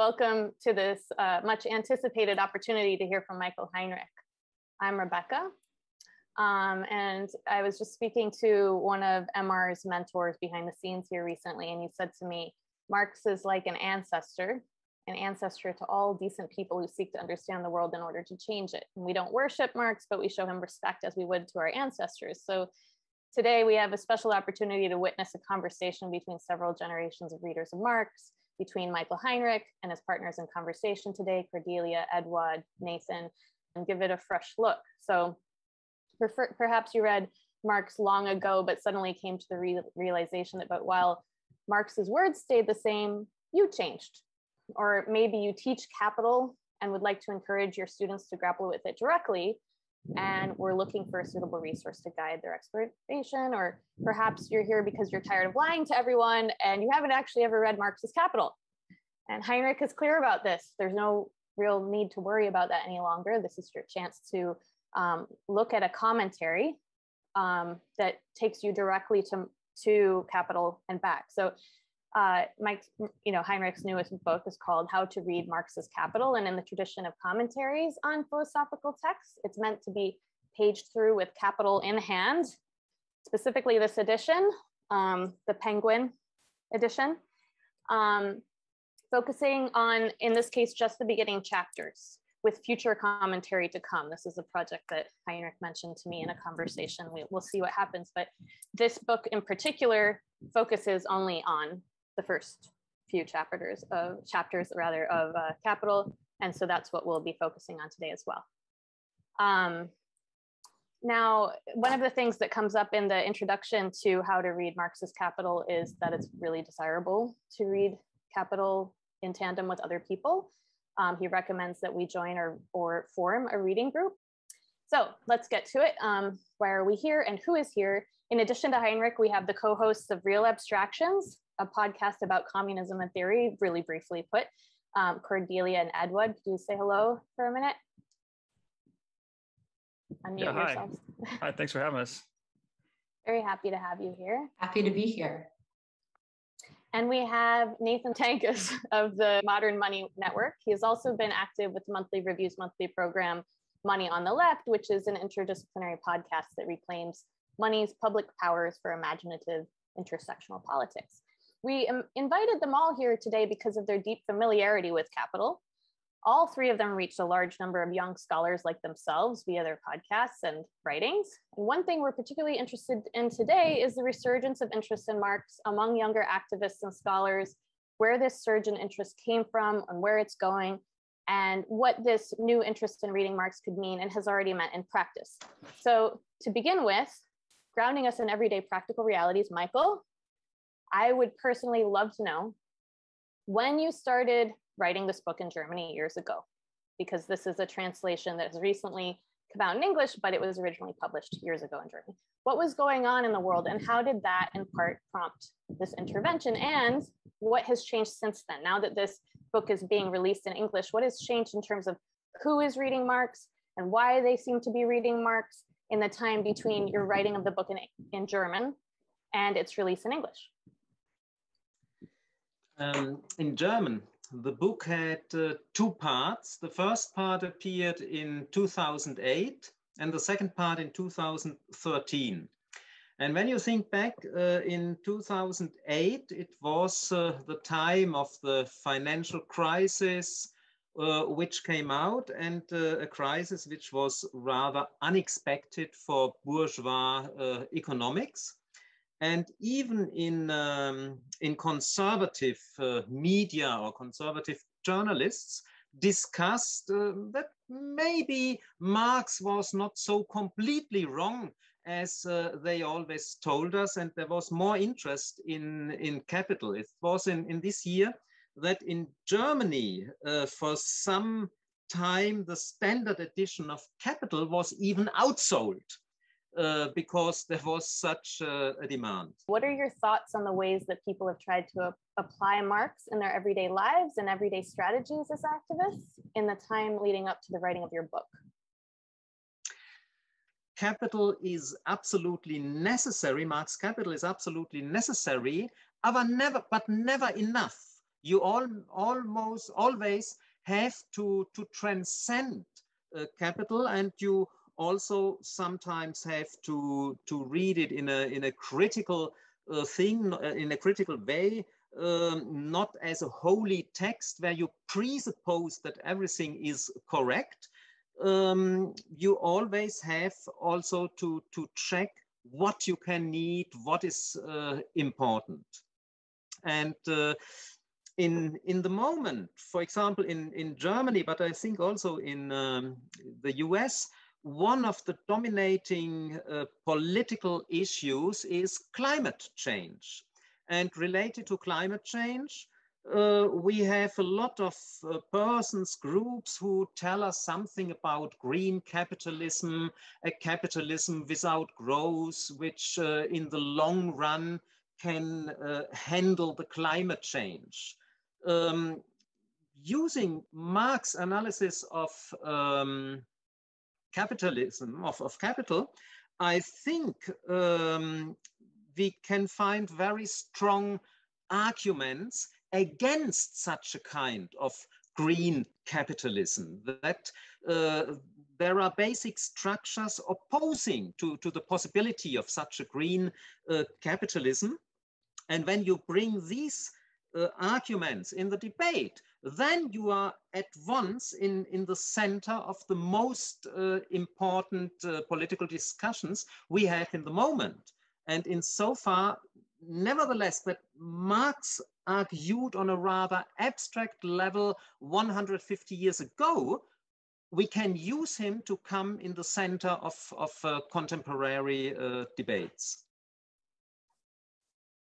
Welcome to this uh, much anticipated opportunity to hear from Michael Heinrich. I'm Rebecca, um, and I was just speaking to one of MR's mentors behind the scenes here recently, and he said to me, Marx is like an ancestor, an ancestor to all decent people who seek to understand the world in order to change it. And we don't worship Marx, but we show him respect as we would to our ancestors. So today we have a special opportunity to witness a conversation between several generations of readers of Marx, between Michael Heinrich and his partners in conversation today, Cordelia, Edward, Nathan, and give it a fresh look. So perhaps you read Marx long ago, but suddenly came to the re realization that but while Marx's words stayed the same, you changed. Or maybe you teach capital and would like to encourage your students to grapple with it directly, and we're looking for a suitable resource to guide their exploration. Or perhaps you're here because you're tired of lying to everyone and you haven't actually ever read Marx's Capital. And Heinrich is clear about this. There's no real need to worry about that any longer. This is your chance to um, look at a commentary um, that takes you directly to, to capital and back. So uh, Mike, you know, Heinrich's newest book is called How to Read Marx's Capital. And in the tradition of commentaries on philosophical texts, it's meant to be paged through with capital in hand, specifically this edition, um, the Penguin edition. Um, focusing on, in this case, just the beginning chapters with future commentary to come. This is a project that Heinrich mentioned to me in a conversation. We, will see what happens, but this book in particular focuses only on the first few chapters of chapters rather of uh, Capital, and so that's what we'll be focusing on today as well. Um, now, one of the things that comes up in the introduction to how to read Marx's Capital is that it's really desirable to read Capital in tandem with other people. Um, he recommends that we join or, or form a reading group. So let's get to it. Um, why are we here and who is here? In addition to Heinrich, we have the co-hosts of Reel Abstractions, a podcast about communism and theory, really briefly put. Um, Cordelia and Edward, could you say hello for a minute? Unmute yeah, hi. yourselves. hi, thanks for having us. Very happy to have you here. Happy to be here. And we have Nathan Tankus of the Modern Money Network. He has also been active with Monthly Review's monthly program, Money on the Left, which is an interdisciplinary podcast that reclaims money's public powers for imaginative intersectional politics. We invited them all here today because of their deep familiarity with capital, all three of them reached a large number of young scholars like themselves via their podcasts and writings. And one thing we're particularly interested in today is the resurgence of interest in Marx among younger activists and scholars, where this surge in interest came from and where it's going, and what this new interest in reading Marx could mean and has already meant in practice. So to begin with, grounding us in everyday practical realities, Michael, I would personally love to know when you started writing this book in Germany years ago, because this is a translation that has recently come out in English, but it was originally published years ago in Germany. What was going on in the world and how did that in part prompt this intervention? And what has changed since then? Now that this book is being released in English, what has changed in terms of who is reading Marx and why they seem to be reading Marx in the time between your writing of the book in, in German and its release in English? Um, in German, the book had uh, two parts. The first part appeared in 2008 and the second part in 2013. And when you think back uh, in 2008, it was uh, the time of the financial crisis, uh, which came out, and uh, a crisis which was rather unexpected for bourgeois uh, economics. And even in, um, in conservative uh, media or conservative journalists discussed uh, that maybe Marx was not so completely wrong as uh, they always told us. And there was more interest in, in capital. It was in, in this year that in Germany, uh, for some time, the standard edition of Capital was even outsold uh, because there was such uh, a demand. What are your thoughts on the ways that people have tried to apply Marx in their everyday lives and everyday strategies as activists in the time leading up to the writing of your book? Capital is absolutely necessary. Marx capital is absolutely necessary, but never, but never enough you all, almost always have to, to transcend uh, capital and you also sometimes have to, to read it in a, in a critical uh, thing, uh, in a critical way, um, not as a holy text where you presuppose that everything is correct. Um, you always have also to, to check what you can need, what is uh, important. And uh, in, in the moment, for example, in, in Germany, but I think also in um, the US, one of the dominating uh, political issues is climate change. And related to climate change, uh, we have a lot of uh, persons, groups who tell us something about green capitalism, a capitalism without growth, which uh, in the long run can uh, handle the climate change. Um, using Marx analysis of um, capitalism, of, of capital, I think um, we can find very strong arguments against such a kind of green capitalism, that uh, there are basic structures opposing to, to the possibility of such a green uh, capitalism. And when you bring these uh, arguments in the debate, then you are at once in, in the center of the most uh, important uh, political discussions we have in the moment. And in so far, nevertheless, that Marx argued on a rather abstract level 150 years ago, we can use him to come in the center of, of uh, contemporary uh, debates.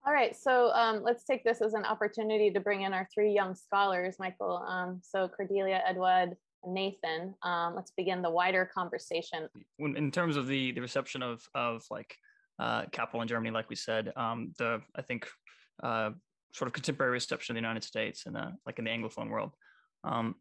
All right, so um, let's take this as an opportunity to bring in our three young scholars, Michael. Um, so Cordelia, Edward, Nathan. Um, let's begin the wider conversation. In terms of the the reception of of like uh, capital in Germany, like we said, um, the I think uh, sort of contemporary reception in the United States and uh, like in the Anglophone world. Um,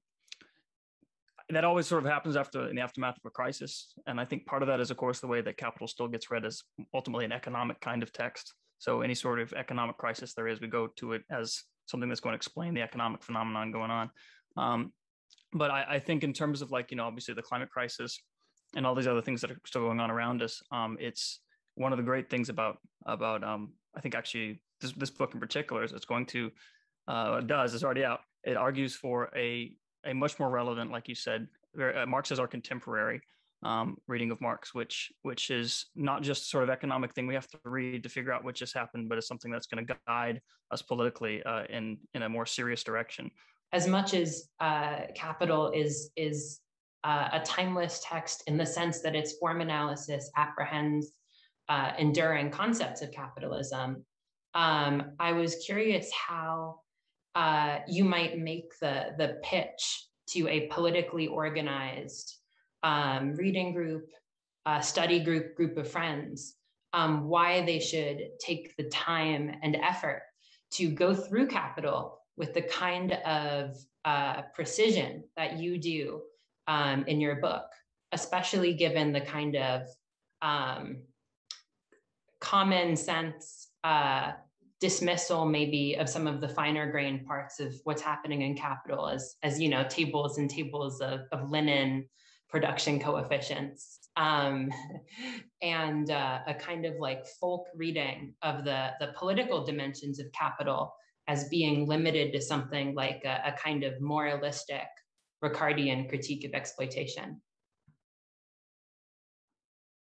that always sort of happens after in the aftermath of a crisis, and I think part of that is, of course, the way that capital still gets read as ultimately an economic kind of text. So any sort of economic crisis there is, we go to it as something that's going to explain the economic phenomenon going on. Um, but I, I, think in terms of like you know obviously the climate crisis and all these other things that are still going on around us, um, it's one of the great things about about um, I think actually this, this book in particular is it's going to uh, does is already out. It argues for a a much more relevant, like you said, very, uh, Marx is our contemporary um, reading of Marx, which which is not just sort of economic thing we have to read to figure out what just happened, but it's something that's going to guide us politically uh, in in a more serious direction. As much as uh, Capital is is uh, a timeless text in the sense that its form analysis apprehends uh, enduring concepts of capitalism. Um, I was curious how uh, you might make the, the pitch to a politically organized um, reading group, study group, group of friends, um, why they should take the time and effort to go through capital with the kind of uh, precision that you do um, in your book, especially given the kind of um, common sense uh, dismissal maybe of some of the finer grained parts of what's happening in capital as as you know tables and tables of, of linen production coefficients um, and uh, a kind of like folk reading of the the political dimensions of capital as being limited to something like a, a kind of moralistic ricardian critique of exploitation.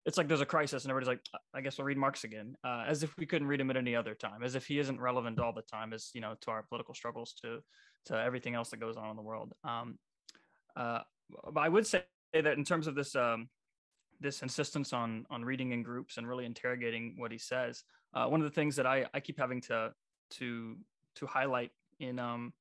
It's like there's a crisis and everybody's like i guess we'll read marx again uh, as if we couldn't read him at any other time as if he isn't relevant all the time as you know to our political struggles to to everything else that goes on in the world. Um, uh, but i would say that in terms of this um, this insistence on on reading in groups and really interrogating what he says uh, one of the things that i i keep having to to to highlight in um,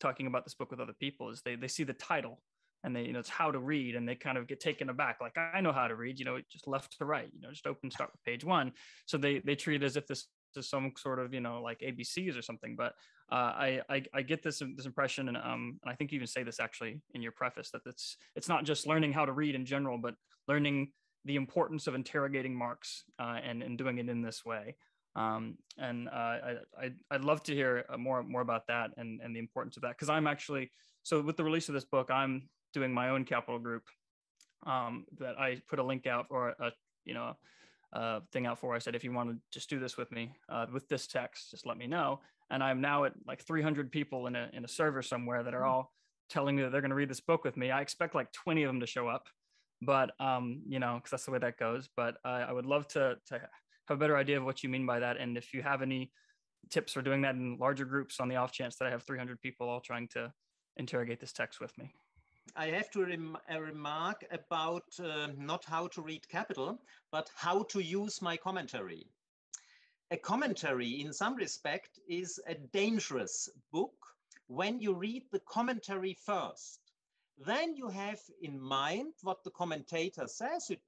talking about this book with other people is they they see the title and they you know it's how to read and they kind of get taken aback. Like i know how to read you know just left to right you know just open start with page one. So they they treat it as if this is some sort of you know like abcs or something but uh, I, I, I get this this impression and um and i think you even say this actually in your preface that it's it's not just learning how to read in general but learning the importance of interrogating marx uh, and and doing it in this way Um, and uh, I, I, I'd love to hear uh, more, more about that and, and the importance of that. Cause I'm actually, so with the release of this book, I'm doing my own capital group um, that I put a link out for a, you know, a thing out for. I said, if you want to just do this with me uh, with this text, just let me know. And I'm now at like 300 people in a, in a server somewhere that are hmm. all telling me that they're going to read this book with me. I expect like 20 of them to show up, but um, you know, because that's the way that goes. But uh, I would love to to have a better idea of what you mean by that, and if you have any tips for doing that in larger groups on the off chance that I have 300 people all trying to interrogate this text with me. I have to rem remark about uh, not how to read capital, but how to use my commentary. A commentary, in some respect, is a dangerous book when you read the commentary first, then you have in mind what the commentator says. It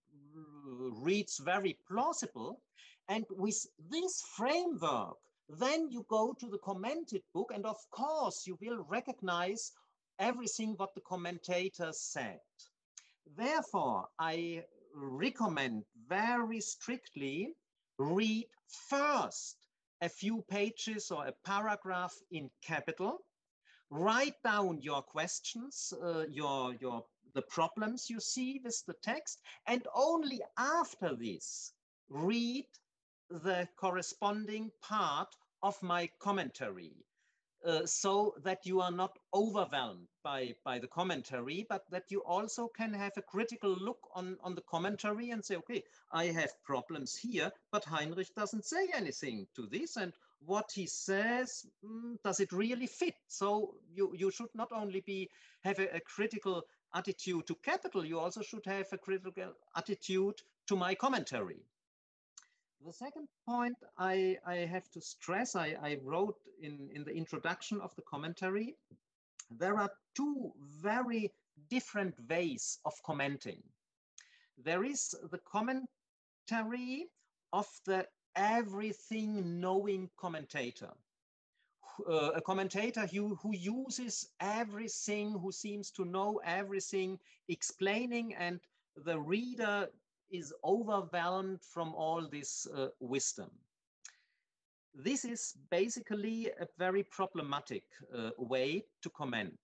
reads very plausible. And with this framework, then you go to the commented book. And of course, you will recognize everything what the commentator said. Therefore, I recommend very strictly read first a few pages or a paragraph in capital write down your questions, uh, your, your, the problems you see with the text, and only after this, read the corresponding part of my commentary. Uh, so that you are not overwhelmed by, by the commentary, but that you also can have a critical look on, on the commentary and say, okay, I have problems here, but Heinrich doesn't say anything to this. And what he says, mm, does it really fit? So you, you should not only be have a, a, critical attitude to capital, you also should have a critical attitude to my commentary. The second point I, I have to stress, I, I wrote in, in the introduction of the commentary, there are two very different ways of commenting. There is the commentary of the everything knowing commentator. Uh, a commentator who, who uses everything, who seems to know everything, explaining, and the reader is overwhelmed from all this uh, wisdom. This is basically a very problematic uh, way to comment.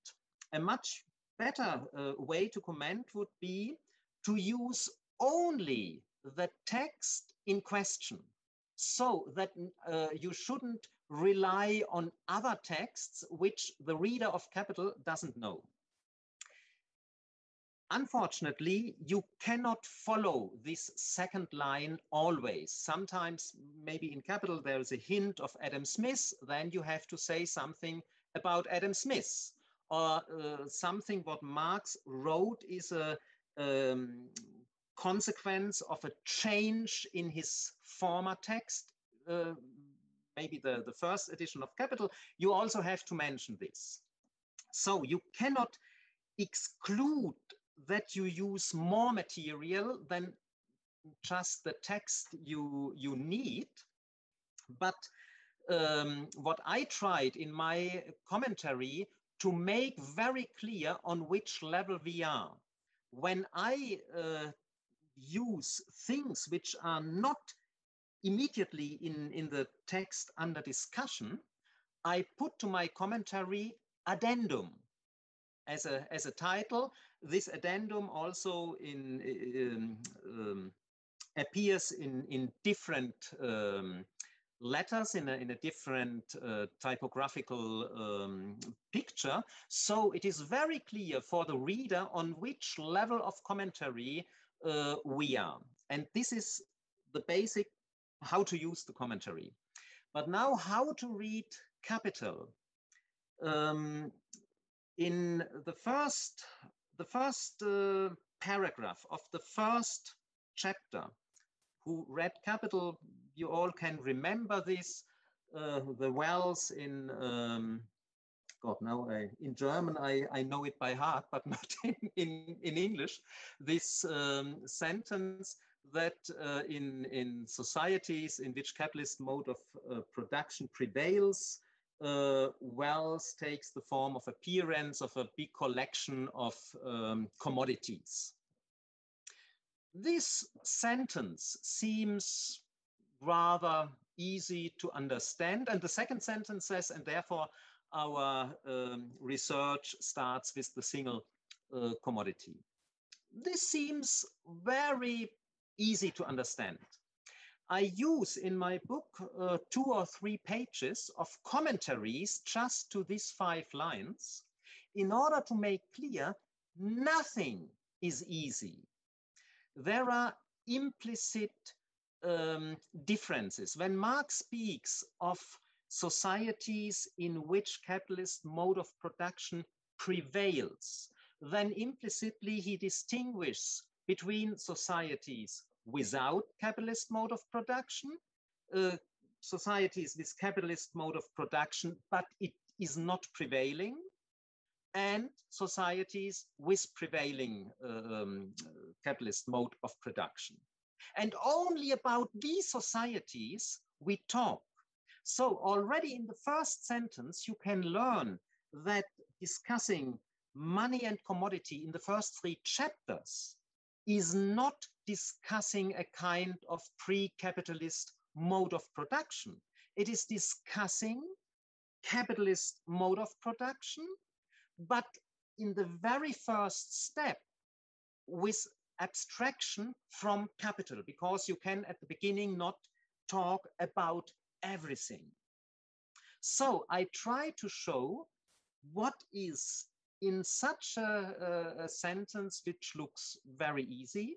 A much better uh, way to comment would be to use only the text in question so that uh, you shouldn't rely on other texts which the reader of Capital doesn't know. Unfortunately, you cannot follow this second line always. Sometimes, maybe in Capital, there's a hint of Adam Smith, then you have to say something about Adam Smith. Or uh, something what Marx wrote is a um, consequence of a change in his former text, uh, maybe the, the first edition of Capital, you also have to mention this. So you cannot exclude that you use more material than just the text you, you need. But um, what I tried in my commentary to make very clear on which level we are. When I uh, use things which are not immediately in, in the text under discussion, I put to my commentary addendum as a, as a title. This addendum also in, um, um, appears in, in different um, letters in a, in a different uh, typographical um, picture. So it is very clear for the reader on which level of commentary uh, we are. And this is the basic how to use the commentary. But now how to read capital. Um, in the first, the first uh, paragraph of the first chapter, who read capital, you all can remember this, uh, the wells in um, God, now I, in German, I, I know it by heart, but not in, in, in English, this um, sentence that uh, in, in societies in which capitalist mode of uh, production prevails, uh, wealth takes the form of appearance of a big collection of um, commodities. This sentence seems rather easy to understand. And the second sentence says, and therefore our um, research starts with the single uh, commodity. This seems very easy to understand. I use in my book uh, two or three pages of commentaries just to these five lines in order to make clear nothing is easy. There are implicit um, differences. When Marx speaks of societies in which capitalist mode of production prevails, then implicitly he distinguishes between societies without capitalist mode of production, uh, societies with capitalist mode of production, but it is not prevailing, and societies with prevailing um, capitalist mode of production. And only about these societies we talk. So already in the first sentence, you can learn that discussing money and commodity in the first three chapters is not discussing a kind of pre-capitalist mode of production. It is discussing capitalist mode of production but in the very first step with abstraction from capital, because you can at the beginning not talk about everything. So I try to show what is in such a, a, a, sentence which looks very easy.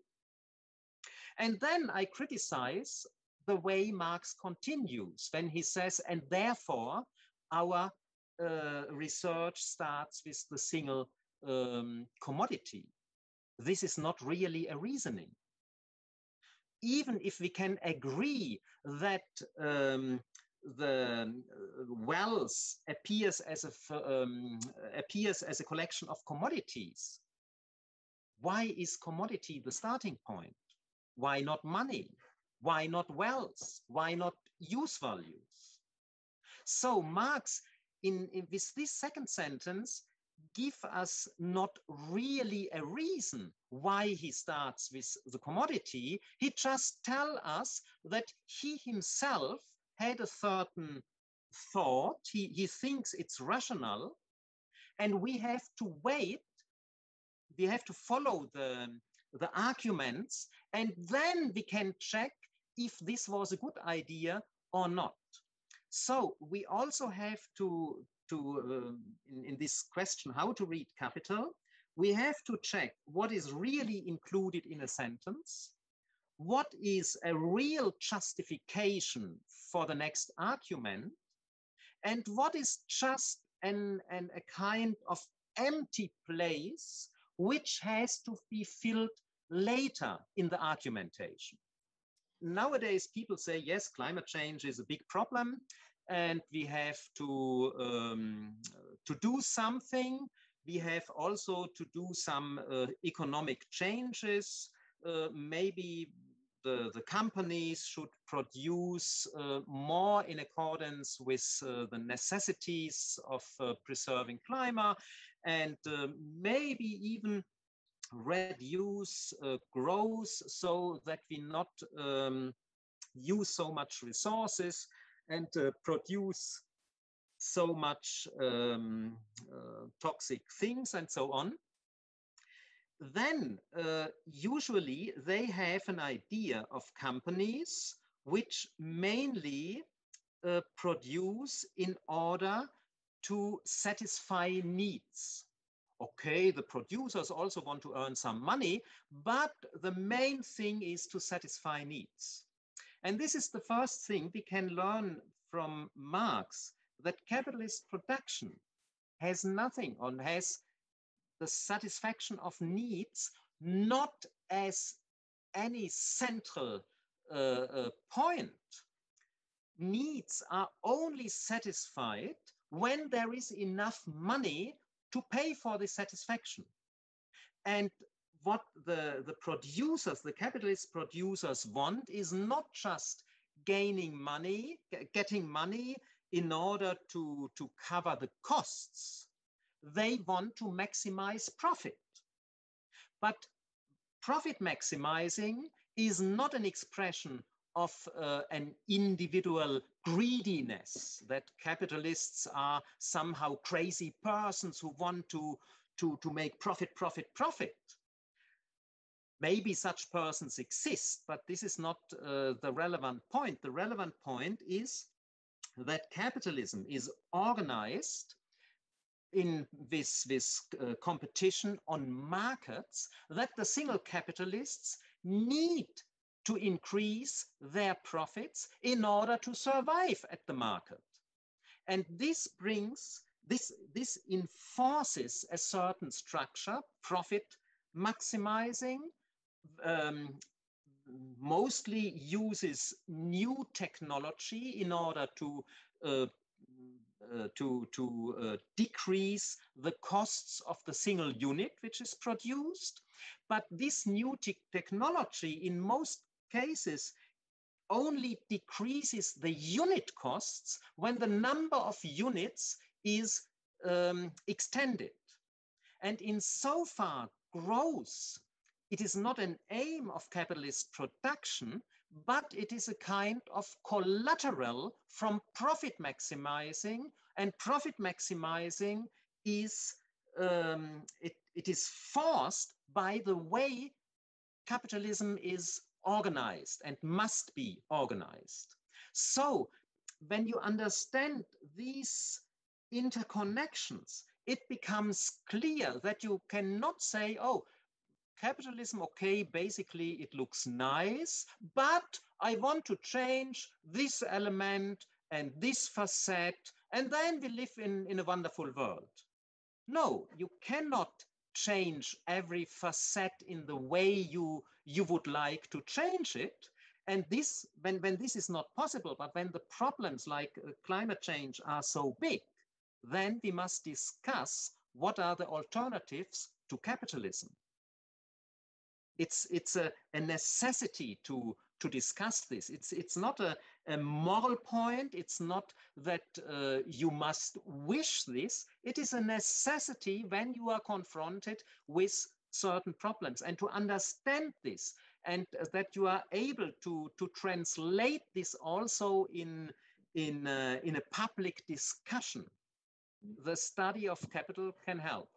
And then I criticize the way Marx continues when he says, and therefore our uh, research starts with the single um, commodity. This is not really a reasoning. Even if we can agree that um, the wealth appears as a um, appears as a collection of commodities. Why is commodity the starting point? Why not money? Why not wealth? Why not use values? So Marx in, in with this second sentence, give us not really a reason why he starts with the commodity. He just tell us that he himself had a certain thought. He, he thinks it's rational. And we have to wait. We have to follow the, the arguments. And then we can check if this was a good idea or not. So we also have to, to uh, in, in this question, how to read capital, we have to check what is really included in a sentence, what is a real justification for the next argument, and what is just an, an, a kind of empty place which has to be filled later in the argumentation nowadays people say, yes, climate change is a big problem and we have to, um, to do something. We have also to do some uh, economic changes. Uh, maybe the, the companies should produce uh, more in accordance with uh, the necessities of uh, preserving climate and uh, maybe even reduce uh, growth so that we not um, use so much resources and uh, produce so much um, uh, toxic things and so on, then uh, usually they have an idea of companies which mainly uh, produce in order to satisfy needs okay, the producers also want to earn some money, but the main thing is to satisfy needs. And this is the first thing we can learn from Marx, that capitalist production has nothing on has the satisfaction of needs not as any central uh, uh, point. Needs are only satisfied when there is enough money to pay for this satisfaction. And what the, the producers, the capitalist producers want is not just gaining money, getting money in order to, to cover the costs. They want to maximize profit. But profit maximizing is not an expression of uh, an individual greediness, that capitalists are somehow crazy persons who want to, to, to make profit, profit, profit. Maybe such persons exist, but this is not uh, the relevant point. The relevant point is that capitalism is organized in this, this uh, competition on markets that the single capitalists need to increase their profits in order to survive at the market. And this brings, this, this enforces a certain structure, profit maximizing, um, mostly uses new technology in order to uh, uh, to, to uh, decrease the costs of the single unit which is produced. But this new te technology in most cases only decreases the unit costs when the number of units is um, extended. And in so far growth, it is not an aim of capitalist production, but it is a kind of collateral from profit maximizing and profit maximizing is um, it, it is forced by the way capitalism is organized and must be organized. So when you understand these interconnections, it becomes clear that you cannot say, oh, capitalism, okay, basically it looks nice, but I want to change this element and this facet, and then we live in, in a wonderful world. No, you cannot change every facet in the way you, you would like to change it. And this, when, when this is not possible, but when the problems like uh, climate change are so big, then we must discuss what are the alternatives to capitalism. It's, it's a, a necessity to, to discuss this. It's, it's not a, a moral point. It's not that uh, you must wish this. It is a necessity when you are confronted with certain problems and to understand this and that you are able to, to translate this also in, in, uh, in a public discussion. The study of capital can help.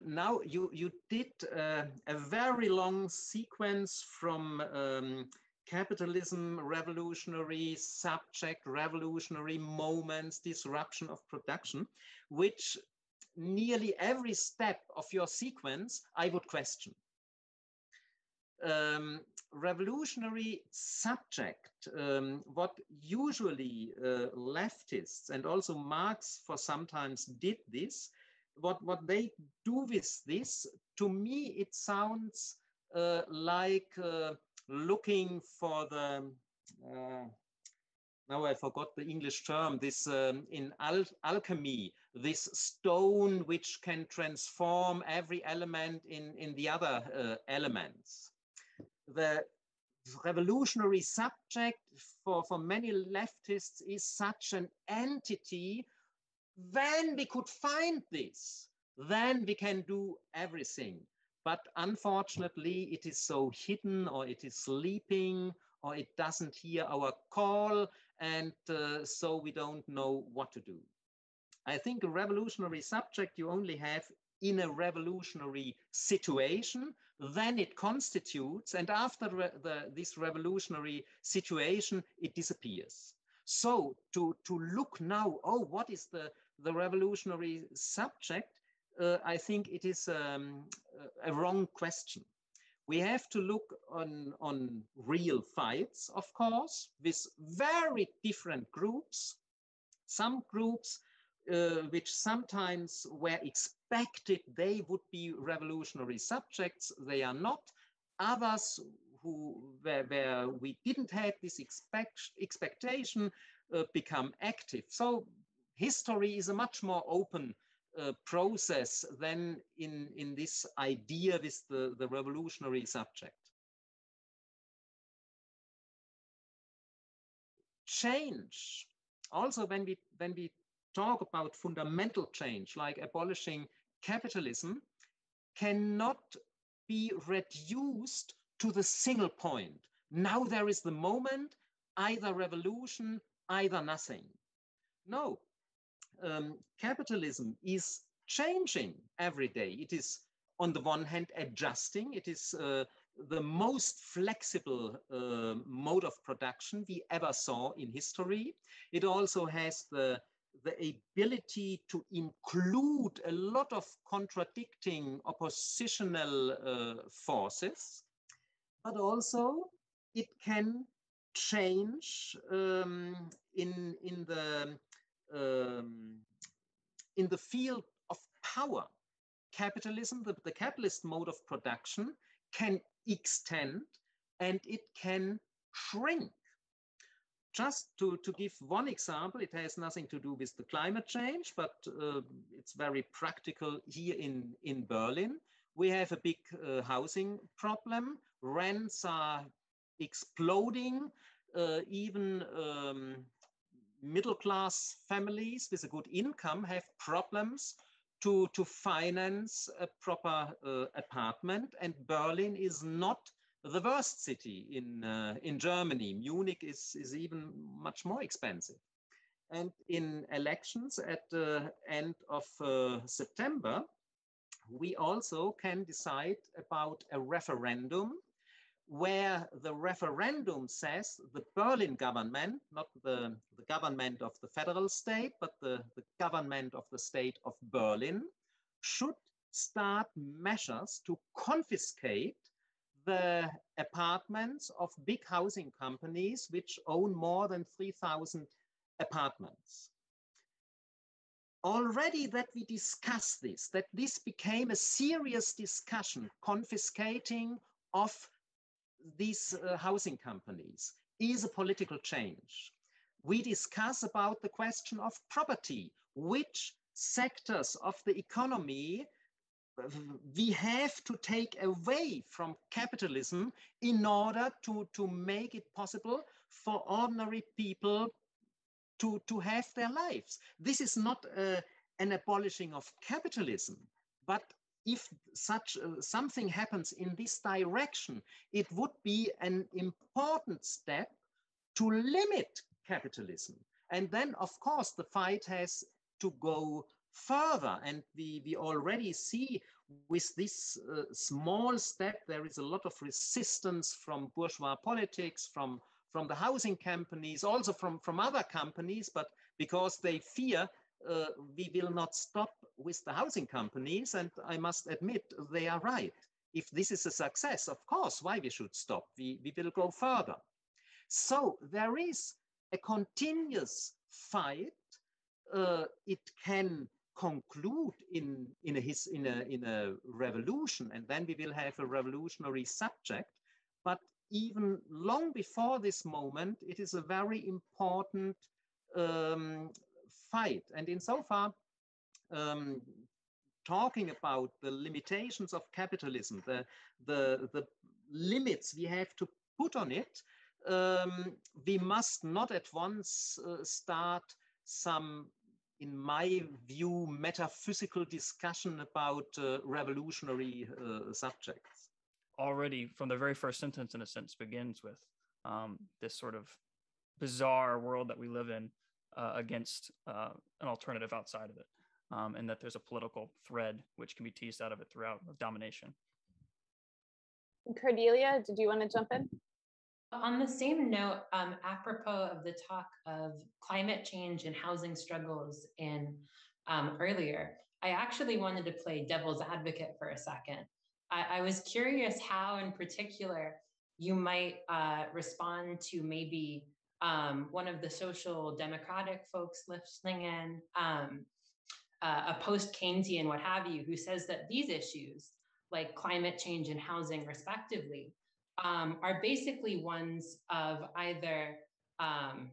Now you, you did uh, a very long sequence from um, capitalism, revolutionary subject, revolutionary moments, disruption of production, which nearly every step of your sequence I would question. Um, revolutionary subject, um, what usually uh, leftists and also Marx for sometimes did this, what what they do with this to me it sounds uh, like uh, looking for the uh, now I forgot the English term, this um, in al alchemy, this stone which can transform every element in, in the other uh, elements. The revolutionary subject for, for many leftists is such an entity when we could find this, then we can do everything. But unfortunately, it is so hidden or it is sleeping or it doesn't hear our call. And uh, so we don't know what to do. I think a revolutionary subject you only have in a revolutionary situation, then it constitutes, and after the, this revolutionary situation, it disappears. So to, to look now, oh, what is the, the revolutionary subject, uh, I think it is um, a wrong question. We have to look on, on real fights, of course, with very different groups. Some groups uh, which sometimes were expected they would be revolutionary subjects, they are not. Others who where, where we didn't have this expect, expectation uh, become active. So history is a much more open uh, process than in, in this idea with the, the revolutionary subject. Change, also when we, when we talk about fundamental change, like abolishing capitalism, cannot be reduced to the single point. Now there is the moment, either revolution, either nothing. No, um, capitalism is changing every day. It is, on the one hand, adjusting. It is uh, the most flexible uh, mode of production we ever saw in history. It also has the, the ability to include a lot of contradicting oppositional uh, forces, but also it can change um, in, in the um, in the field of power, capitalism, the, the capitalist mode of production can extend and it can shrink. Just to, to give one example, it has nothing to do with the climate change, but uh, it's very practical here in, in Berlin. We have a big uh, housing problem. Rents are exploding. Uh, even um, middle class families with a good income have problems to, to finance a proper uh, apartment. And Berlin is not the worst city in, uh, in Germany. Munich is, is even much more expensive. And in elections at the end of uh, September, we also can decide about a referendum where the referendum says the Berlin government, not the, the government of the federal state, but the, the government of the state of Berlin, should start measures to confiscate the apartments of big housing companies which own more than 3,000 apartments. Already that we discussed this, that this became a serious discussion, confiscating of these uh, housing companies is a political change. We discuss about the question of property, which sectors of the economy we have to take away from capitalism in order to, to make it possible for ordinary people to, to have their lives. This is not uh, an abolishing of capitalism, but if such uh, something happens in this direction, it would be an important step to limit capitalism. And then, of course, the fight has to go further. And we, we already see with this uh, small step, there is a lot of resistance from bourgeois politics, from, from the housing companies, also from, from other companies, but because they fear uh, we will not stop with the housing companies. And I must admit, they are right. If this is a success, of course, why we should stop? We, we will go further. So there is a continuous fight. Uh, it can conclude in, in, a, his, in, a, in a revolution, and then we will have a revolutionary subject. But even long before this moment, it is a very important um, fight. And insofar, um, talking about the limitations of capitalism, the, the, the limits we have to put on it, um, we must not at once uh, start some, in my view, metaphysical discussion about uh, revolutionary uh, subjects. Already, from the very first sentence, in a sense, begins with um, this sort of bizarre world that we live in uh, against uh, an alternative outside of it, um, and that there's a political thread which can be teased out of it throughout of domination. Cordelia, did you want to jump in? On the same note, um, apropos of the talk of climate change and housing struggles in um, earlier, I actually wanted to play devil's advocate for a second. I, I was curious how, in particular, you might uh, respond to maybe um, one of the social democratic folks listening in, um, uh, a post Keynesian, what have you, who says that these issues, like climate change and housing, respectively, um, are basically ones of either um,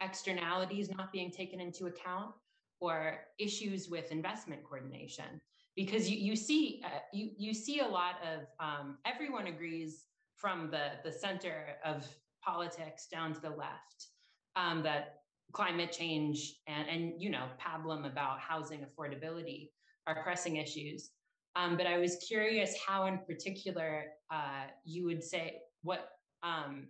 externalities not being taken into account or issues with investment coordination. Because you, you see uh, you, you see a lot of um, everyone agrees from the, the center of politics down to the left um, that climate change and, and you know pablum about housing affordability are pressing issues. Um, but I was curious how, in particular, uh, you would say what um,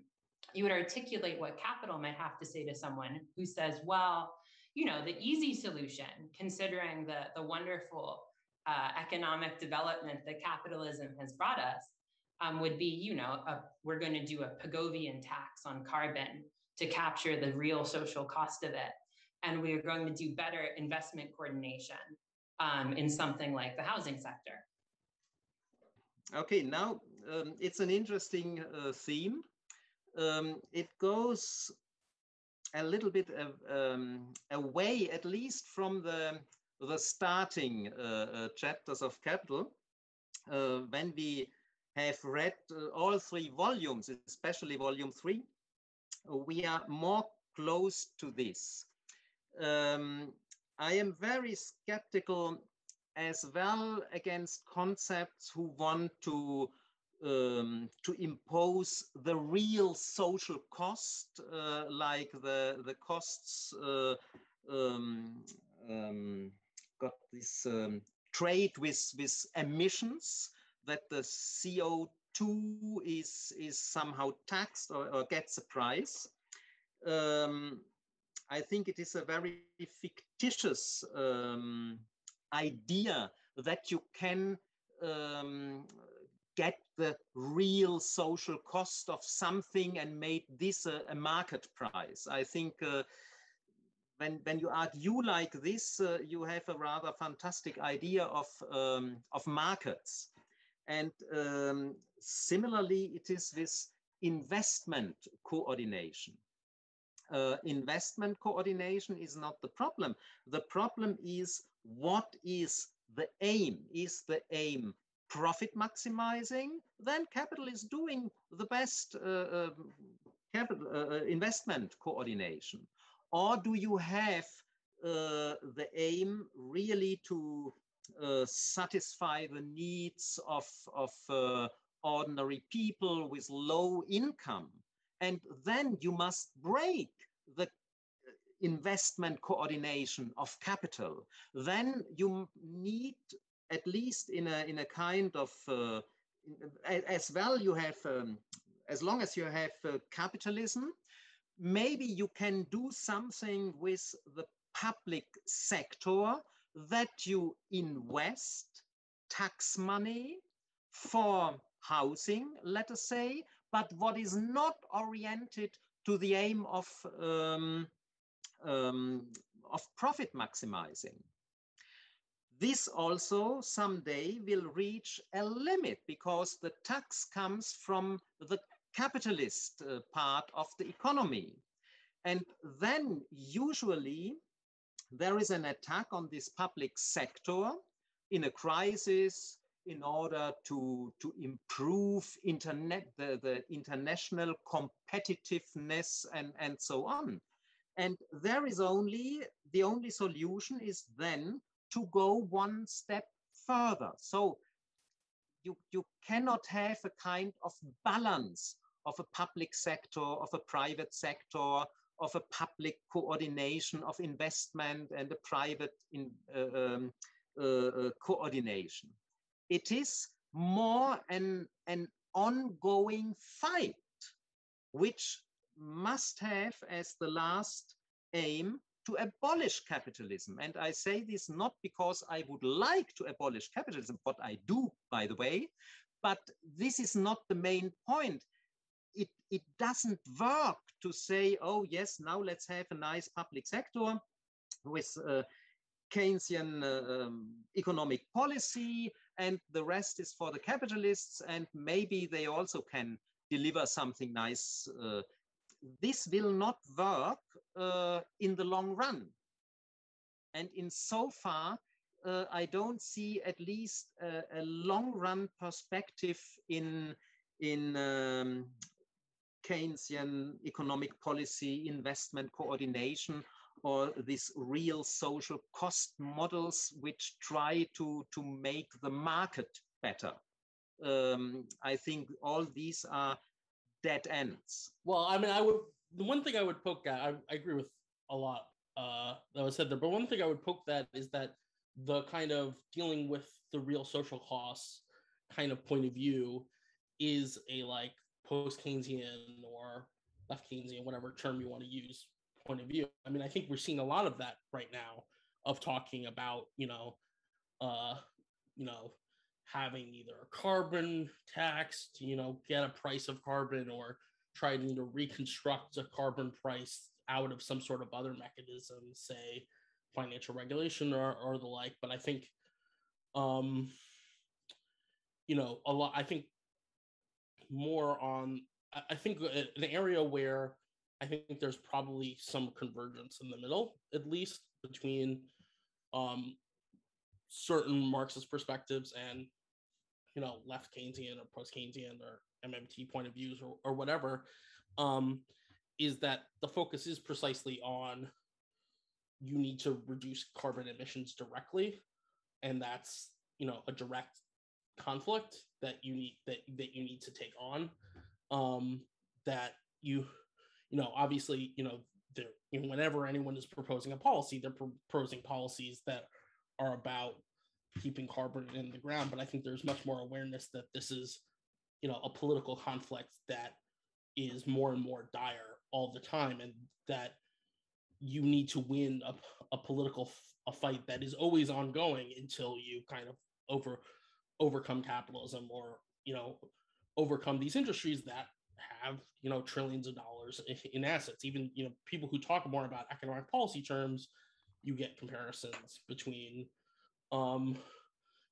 you would articulate what capital might have to say to someone who says, well, you know, the easy solution, considering the, the wonderful uh, economic development that capitalism has brought us, um, would be, you know, a, we're going to do a Pigovian tax on carbon to capture the real social cost of it. And we are going to do better investment coordination um, in something like the housing sector. Okay, now um, it's an interesting uh, theme. Um, it goes a little bit um, away, at least from the, the starting uh, uh, chapters of Capital. Uh, when we have read uh, all three volumes, especially volume three, we are more close to this. Um, I am very skeptical as well against concepts who want to um, to impose the real social cost, uh, like the the costs uh, um, um, got this um, trade with with emissions that the CO2 is is somehow taxed or, or gets a price. Um, I think it is a very fictitious um, idea that you can um, get the real social cost of something and make this a, a market price. I think uh, when, when you argue like this, uh, you have a rather fantastic idea of, um, of markets. And um, similarly, it is with investment coordination. Uh, investment coordination is not the problem. The problem is what is the aim? Is the aim profit maximizing? Then capital is doing the best uh, um, capital uh, uh, investment coordination. Or do you have uh, the aim really to satisfy the needs of, of uh, ordinary people with low income? And then you must break the investment coordination of capital, then you need at least in a, in a kind of, uh, as well you have, um, as long as you have uh, capitalism, maybe you can do something with the public sector that you invest tax money for housing, let us say, but what is not oriented to the aim of, um, um, of profit maximizing. This also someday will reach a limit because the tax comes from the capitalist uh, part of the economy. And then usually there is an attack on this public sector in a crisis in order to, to improve internet, the, the international competitiveness and, and so on. And there is only, the only solution is then to go one step further. So you, you cannot have a kind of balance of a public sector, of a private sector, of a public coordination of investment and a private in, uh, um, uh, uh, coordination. It is more an, an ongoing fight, which must have as the last aim to abolish capitalism. And I say this not because I would like to abolish capitalism, what I do, by the way, but this is not the main point. It, it doesn't work to say, oh, yes, now let's have a nice public sector with uh, Keynesian uh, um, economic policy and the rest is for the capitalists and maybe they also can deliver something nice. Uh, this will not work uh, in the long run. And in so far, uh, I don't see at least a, a long run perspective in, in um, Keynesian economic policy, investment coordination, or these real social cost models which try to, to make the market better. Um, I think all these are dead ends. Well, I mean, I would, the one thing I would poke at, I, I agree with a lot uh, that was said there, but one thing I would poke that is that the kind of dealing with the real social costs kind of point of view is a like post Keynesian or left Keynesian, whatever term you want to use, point of view. I mean, I think we're seeing a lot of that right now of talking about, you know, uh, you know, having either a carbon tax to, you know, get a price of carbon or trying to reconstruct a carbon price out of some sort of other mechanism, say financial regulation or, or the like. But I think, um, you know, a lot, I think more on, I think an area where I think there's probably some convergence in the middle, at least between um, certain Marxist perspectives and you know left Keynesian or post Keynesian or MMT point of views or, or whatever, um, is that the focus is precisely on you need to reduce carbon emissions directly, and that's you know a direct conflict that you need that that you need to take on. Um, that you you know obviously you know you know, whenever anyone is proposing a policy, they're proposing policies that are about keeping carbon in the ground. But I think there's much more awareness that this is, you know, a political conflict that is more and more dire all the time, and that you need to win a, a political a fight that is always ongoing until you kind of over overcome capitalism or you know overcome these industries that have you know trillions of dollars in assets even you know people who talk more about economic policy terms you get comparisons between um,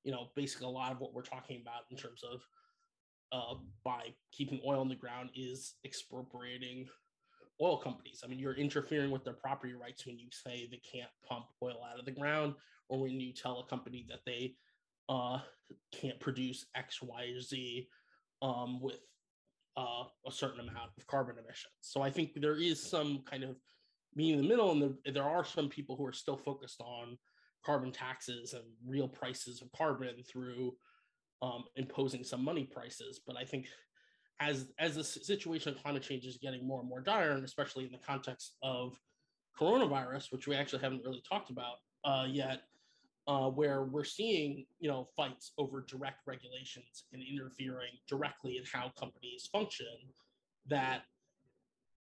you know, basically a lot of what we're talking about in terms of uh, by keeping oil in the ground is expropriating oil companies. I mean, you're interfering with their property rights when you say they can't pump oil out of the ground, or when you tell a company that they uh, can't produce X, Y, Z um, with uh, a certain amount of carbon emissions. So I think there is some kind of meeting in the middle, and there, there are some people who are still focused on carbon taxes and real prices of carbon through um, imposing some money prices. But I think as as the situation of climate change is getting more and more dire, and especially in the context of coronavirus, which we actually haven't really talked about uh, yet, uh, where we're seeing you know fights over direct regulations and interfering directly in how companies function, that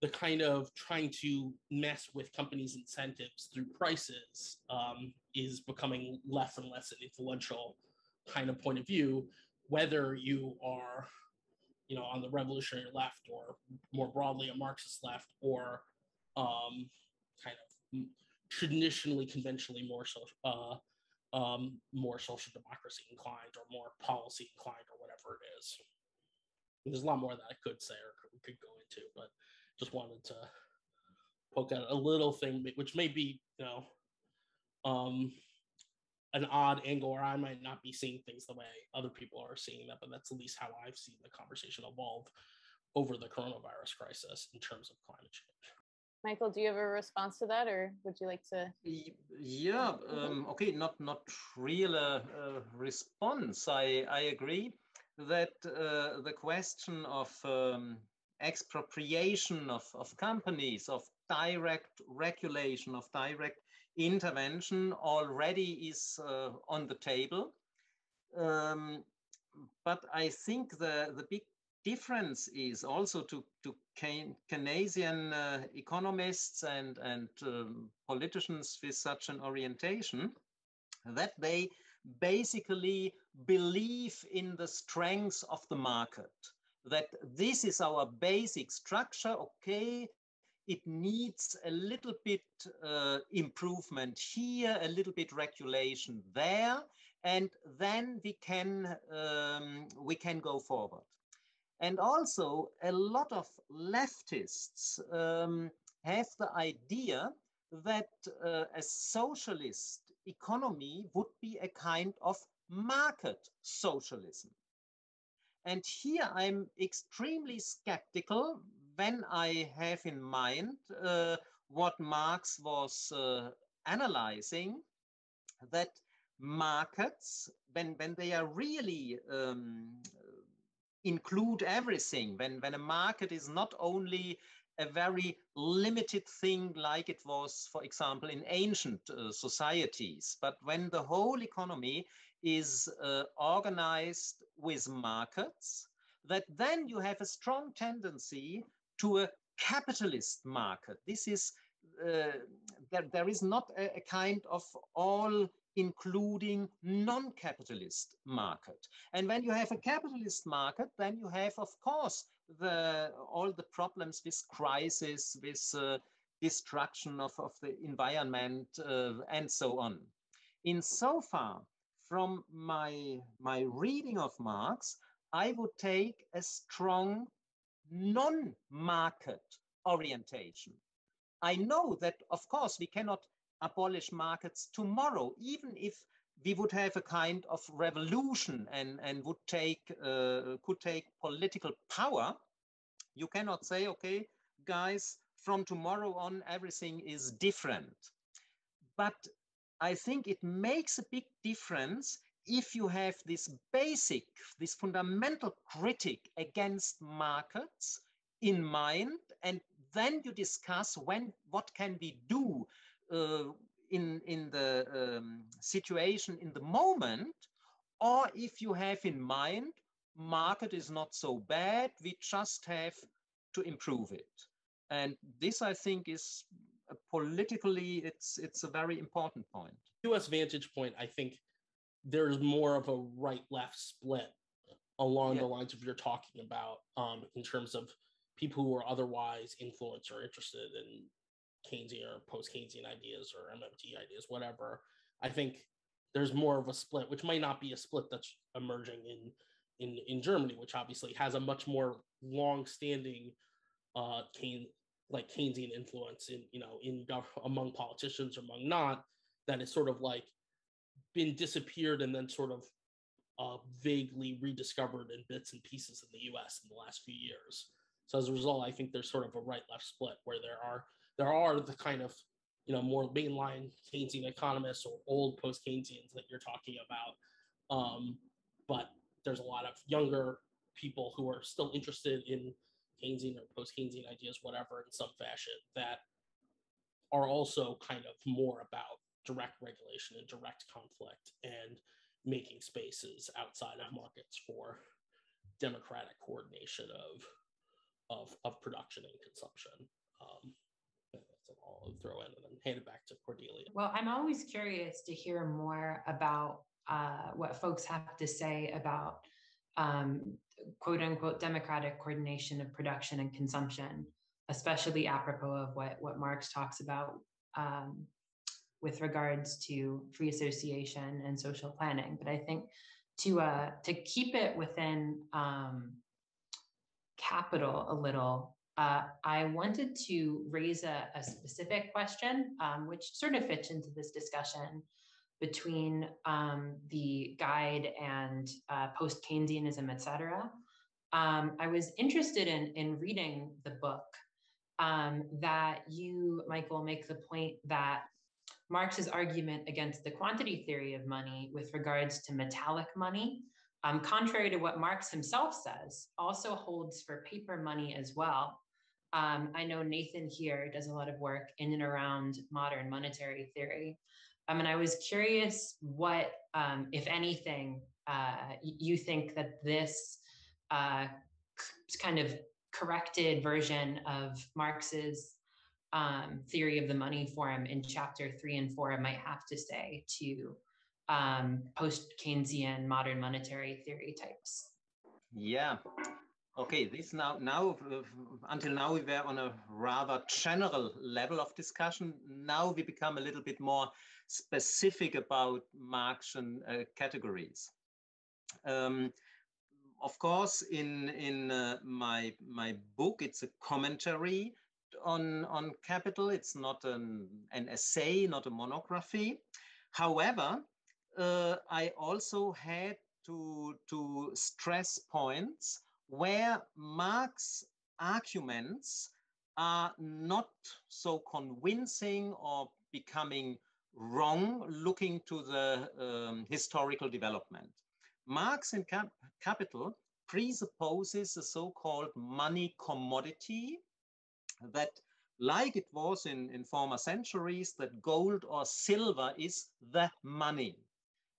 the kind of trying to mess with companies' incentives through prices um, is becoming less and less an influential kind of point of view, whether you are, you know, on the revolutionary left or more broadly a Marxist left or um, kind of traditionally, conventionally more social, uh, um, more social democracy inclined or more policy inclined or whatever it is. There's a lot more that I could say or could go into, but just wanted to poke out a little thing, which may be, you know, um, an odd angle, or I might not be seeing things the way other people are seeing them, but that's at least how I've seen the conversation evolve over the coronavirus crisis in terms of climate change. Michael, do you have a response to that, or would you like to? Yeah, um, okay, not not real uh, response. I I agree that uh, the question of um, expropriation of, of companies, of direct regulation, of direct intervention already is uh, on the table. Um, but I think the, the big difference is also to, to Keynesian uh, economists and, and um, politicians with such an orientation that they basically believe in the strength of the market that this is our basic structure. Okay, it needs a little bit uh, improvement here, a little bit regulation there, and then we can um, we can go forward. And also, a lot of leftists um, have the idea that uh, a socialist economy would be a kind of market socialism. And here I'm extremely skeptical when I have in mind uh, what Marx was uh, analyzing, that markets, when, when they are really um, include everything, when, when a market is not only a very limited thing like it was, for example, in ancient uh, societies. But when the whole economy is uh, organized with markets, that then you have a strong tendency to a capitalist market. This is, uh, there, there is not a, a kind of all including non-capitalist market. And when you have a capitalist market, then you have, of course, the all the problems with crisis, with uh, destruction of, of the environment, uh, and so on. In so far, from my, my reading of Marx, I would take a strong non-market orientation. I know that, of course, we cannot abolish markets tomorrow, even if we would have a kind of revolution and, and would take, uh, could take political power. You cannot say, okay, guys, from tomorrow on, everything is different. But I think it makes a big difference if you have this basic, this fundamental critic against markets in mind, and then you discuss when what can we do in in the um, situation in the moment, or if you have in mind market is not so bad, we just have to improve it. And this, I think, is politically it's it's a very important point. U.S. vantage point, I think there's more of a right-left split along yeah. the lines of you're talking about um, in terms of people who are otherwise influenced or interested in Keynesian or post-Keynesian ideas or MMT ideas, whatever. I think there's more of a split, which might not be a split that's emerging in in in Germany, which obviously has a much more long-standing uh, Keynes, like Keynesian influence in you know in among politicians, among not, that is sort of like been disappeared and then sort of uh, vaguely rediscovered in bits and pieces in the U.S. in the last few years. So as a result, I think there's sort of a right-left split where there are there are the kind of you know more mainline Keynesian economists or old post-Keynesians that you're talking about, um, but there's a lot of younger people who are still interested in Keynesian or post-Keynesian ideas, whatever, in some fashion that are also kind of more about direct regulation and direct conflict and making spaces outside of markets for democratic coordination of of, of production and consumption. Um, that's all I'll throw in and then hand it back to Cordelia. Well, I'm always curious to hear more about uh, what folks have to say about um, quote unquote democratic coordination of production and consumption, especially apropos of what, what Marx talks about um, with regards to free association and social planning. But I think to uh, to keep it within um, capital a little, uh, I wanted to raise a, a specific question, um, which sort of fits into this discussion between um, the guide and uh, post Keynesianism, et cetera. Um, I was interested in, in reading the book um, that you, Michael, make the point that Marx's argument against the quantity theory of money with regards to metallic money, um, contrary to what Marx himself says, also holds for paper money as well. Um, I know Nathan here does a lot of work in and around modern monetary theory. Um, and I was curious what, um, if anything, uh, you think that this uh, kind of corrected version of Marx's um, theory of the money form in chapter three and four might have to say to um, post Keynesian modern monetary theory types. Yeah. Okay, this now, now until now we were on a rather general level of discussion. Now we become a little bit more specific about Marxian uh, categories. Um, of course, in in uh, my my book, it's a commentary on, on capital. It's not an, an essay, not a monography. However, uh, I also had to, to stress points where Marx's arguments are not so convincing or becoming wrong looking to the um, historical development. Marx in Cap Capital presupposes a so-called money commodity that like it was in, in former centuries, that gold or silver is the money.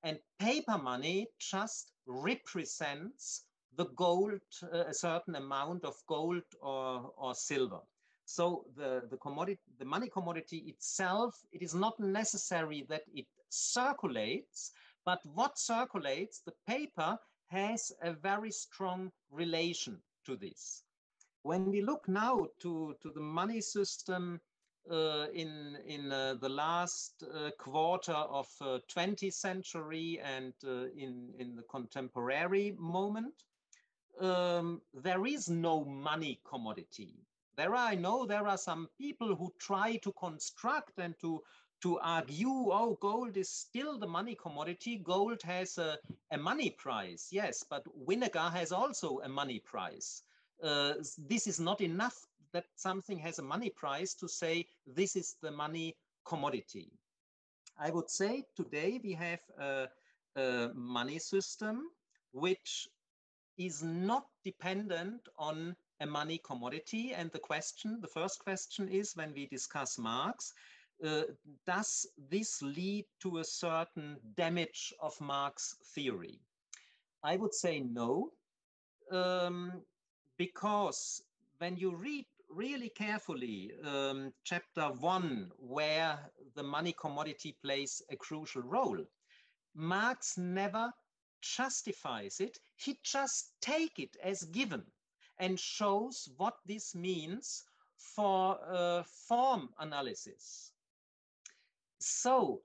And paper money just represents the gold, uh, a certain amount of gold or, or silver. So the, the commodity, the money commodity itself, it is not necessary that it circulates, but what circulates, the paper has a very strong relation to this. When we look now to, to the money system uh, in, in uh, the last uh, quarter of 20th uh, century and uh, in, in the contemporary moment, um, there is no money commodity. There are, I know there are some people who try to construct and to, to argue, oh, gold is still the money commodity. Gold has a, a money price, yes, but vinegar has also a money price. Uh, this is not enough that something has a money price to say this is the money commodity. I would say today we have a, a money system which is not dependent on a money commodity. And the question, the first question is when we discuss Marx, uh, does this lead to a certain damage of Marx theory? I would say no, um, because when you read really carefully um, chapter one, where the money commodity plays a crucial role, Marx never justifies it. He just take it as given and shows what this means for uh, form analysis. So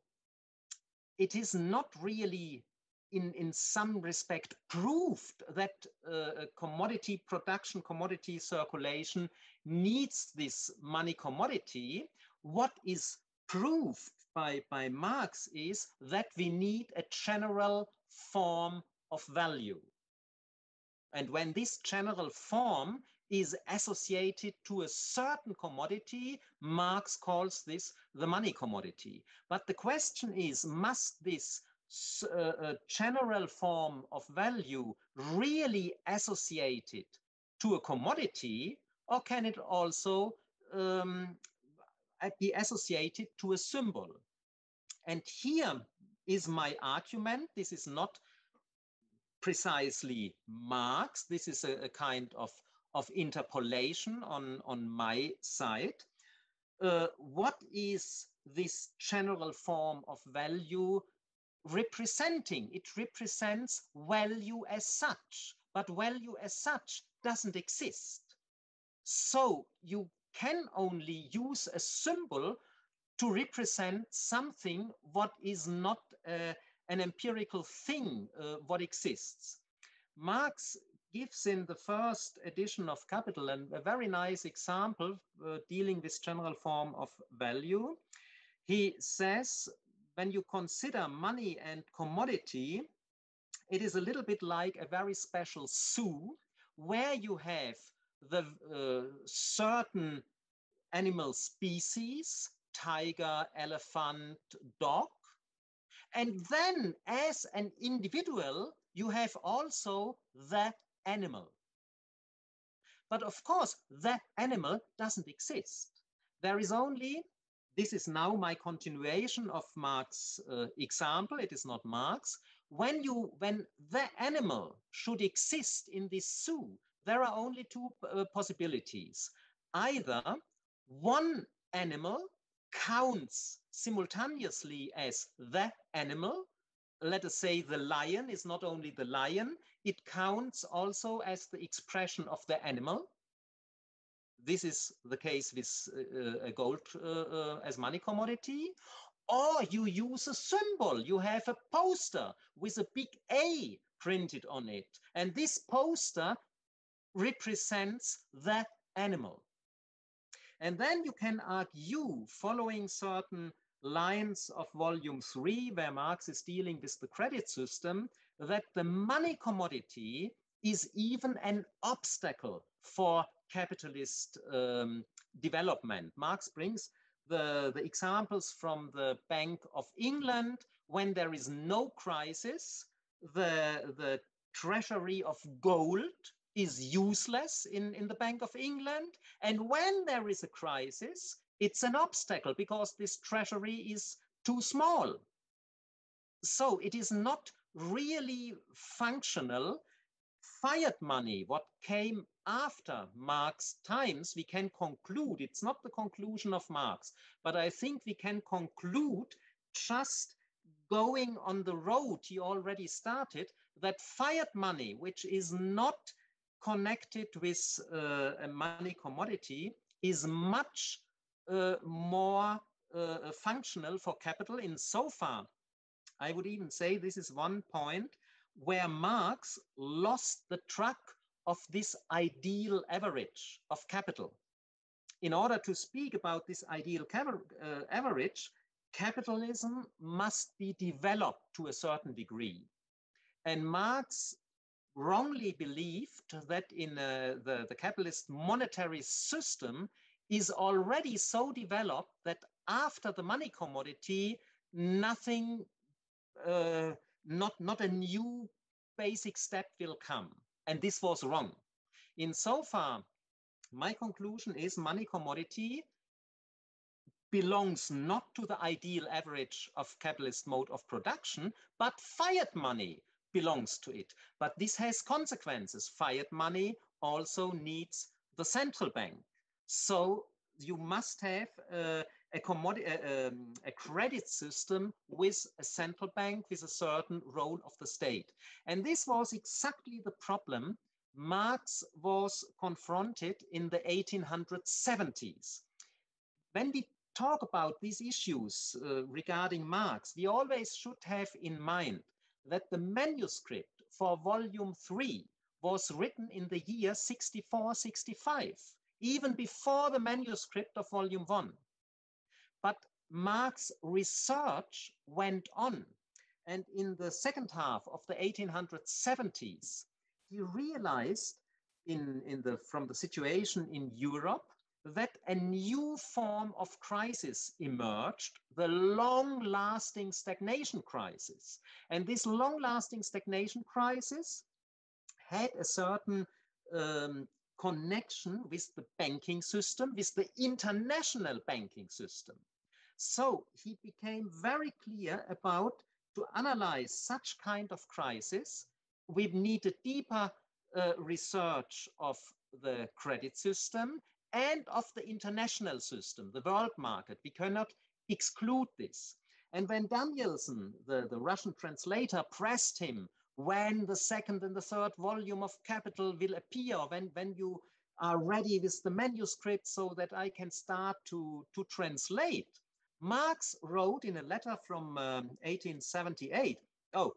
it is not really in, in some respect proved that uh, commodity production, commodity circulation needs this money commodity. What is proved by, by Marx is that we need a general form of value. And when this general form is associated to a certain commodity, Marx calls this the money commodity. But the question is, must this uh, general form of value really associated to a commodity, or can it also um, be associated to a symbol? And here is my argument. This is not precisely Marx. This is a, a kind of, of interpolation on, on my side. Uh, what is this general form of value representing? It represents value as such, but value as such doesn't exist. So you can only use a symbol to represent something what is not uh, an empirical thing uh, what exists. Marx gives in the first edition of Capital and a very nice example uh, dealing with general form of value. He says, when you consider money and commodity, it is a little bit like a very special zoo where you have the uh, certain animal species, tiger, elephant, dog, and then as an individual, you have also the animal. But of course, that animal doesn't exist. There is only, this is now my continuation of Marx's uh, example, it is not Marx. When, you, when the animal should exist in this zoo, there are only two uh, possibilities. Either one animal counts simultaneously as the animal. Let us say the lion is not only the lion, it counts also as the expression of the animal. This is the case with uh, gold uh, uh, as money commodity. Or you use a symbol. You have a poster with a big A printed on it. And this poster represents the animal. And then you can argue following certain lines of volume three, where Marx is dealing with the credit system, that the money commodity is even an obstacle for capitalist um, development. Marx brings the, the examples from the Bank of England when there is no crisis, the, the treasury of gold is useless in, in the Bank of England. And when there is a crisis, it's an obstacle because this treasury is too small. So it is not really functional. Fiat money, what came after Marx times, we can conclude, it's not the conclusion of Marx, but I think we can conclude just going on the road he already started, that fiat money, which is not connected with uh, a money commodity, is much uh, more uh, functional for capital in so far. I would even say this is one point where Marx lost the track of this ideal average of capital. In order to speak about this ideal uh, average, capitalism must be developed to a certain degree. And Marx wrongly believed that in uh, the, the capitalist monetary system is already so developed that after the money commodity, nothing, uh, not, not a new basic step will come. And this was wrong. In so far, my conclusion is money commodity belongs not to the ideal average of capitalist mode of production, but fiat money belongs to it. But this has consequences. Fiat money also needs the central bank. So you must have uh, a, uh, um, a credit system with a central bank with a certain role of the state. And this was exactly the problem Marx was confronted in the 1870s. When we talk about these issues uh, regarding Marx, we always should have in mind that the manuscript for volume three was written in the year 64, 65, even before the manuscript of volume one. But Marx's research went on. And in the second half of the 1870s, he realized in, in the, from the situation in Europe that a new form of crisis emerged, the long-lasting stagnation crisis. And this long-lasting stagnation crisis had a certain um, connection with the banking system, with the international banking system. So he became very clear about to analyze such kind of crisis, we need a deeper uh, research of the credit system and of the international system, the world market. We cannot exclude this. And when Danielson, the, the Russian translator, pressed him when the second and the third volume of Capital will appear, when, when you are ready with the manuscript so that I can start to, to translate, Marx wrote in a letter from um, 1878, oh,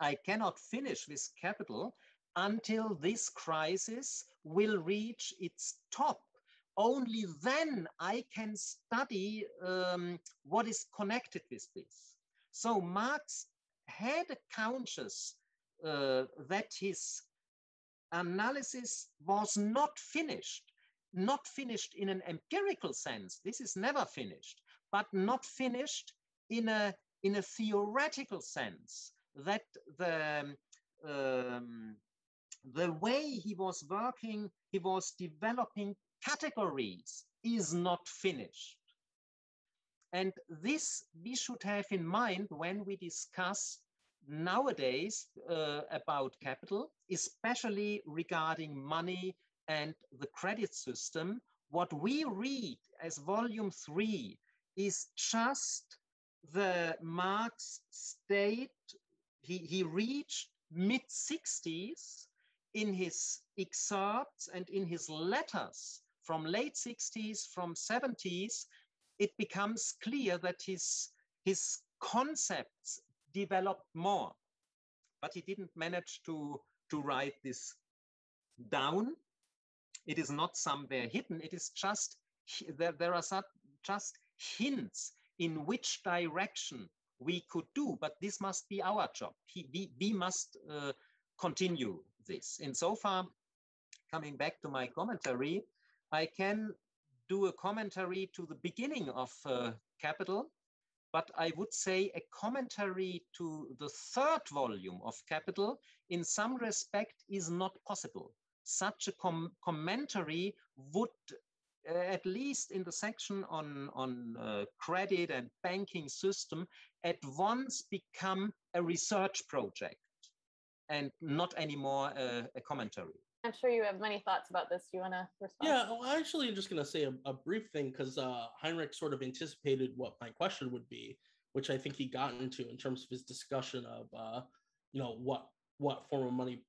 I cannot finish with Capital until this crisis will reach its top. Only then I can study um, what is connected with this. So Marx had a conscious uh, that his analysis was not finished, not finished in an empirical sense. This is never finished, but not finished in a, in a theoretical sense that the, um, the way he was working, he was developing categories is not finished. And this we should have in mind when we discuss nowadays uh, about capital, especially regarding money and the credit system. What we read as volume three is just the Marx state. He, he reached mid 60s in his excerpts and in his letters from late 60s, from 70s, it becomes clear that his, his concepts developed more. But he didn't manage to, to write this down. It is not somewhere hidden. It is just, there, there are just hints in which direction we could do, but this must be our job. He, we, we must uh, continue this. And so far, coming back to my commentary, I can do a commentary to the beginning of uh, Capital, but I would say a commentary to the third volume of Capital in some respect is not possible. such a com commentary would uh, at least in the section on, on uh, credit and banking system, at once become a research project and not anymore a, a commentary. I'm sure you have many thoughts about this. Do you want to respond? Yeah, well, actually, I'm just going to say a, a, brief thing because uh, Heinrich sort of anticipated what my question would be, which I think he got into in terms of his discussion of, uh, you know, what what form of money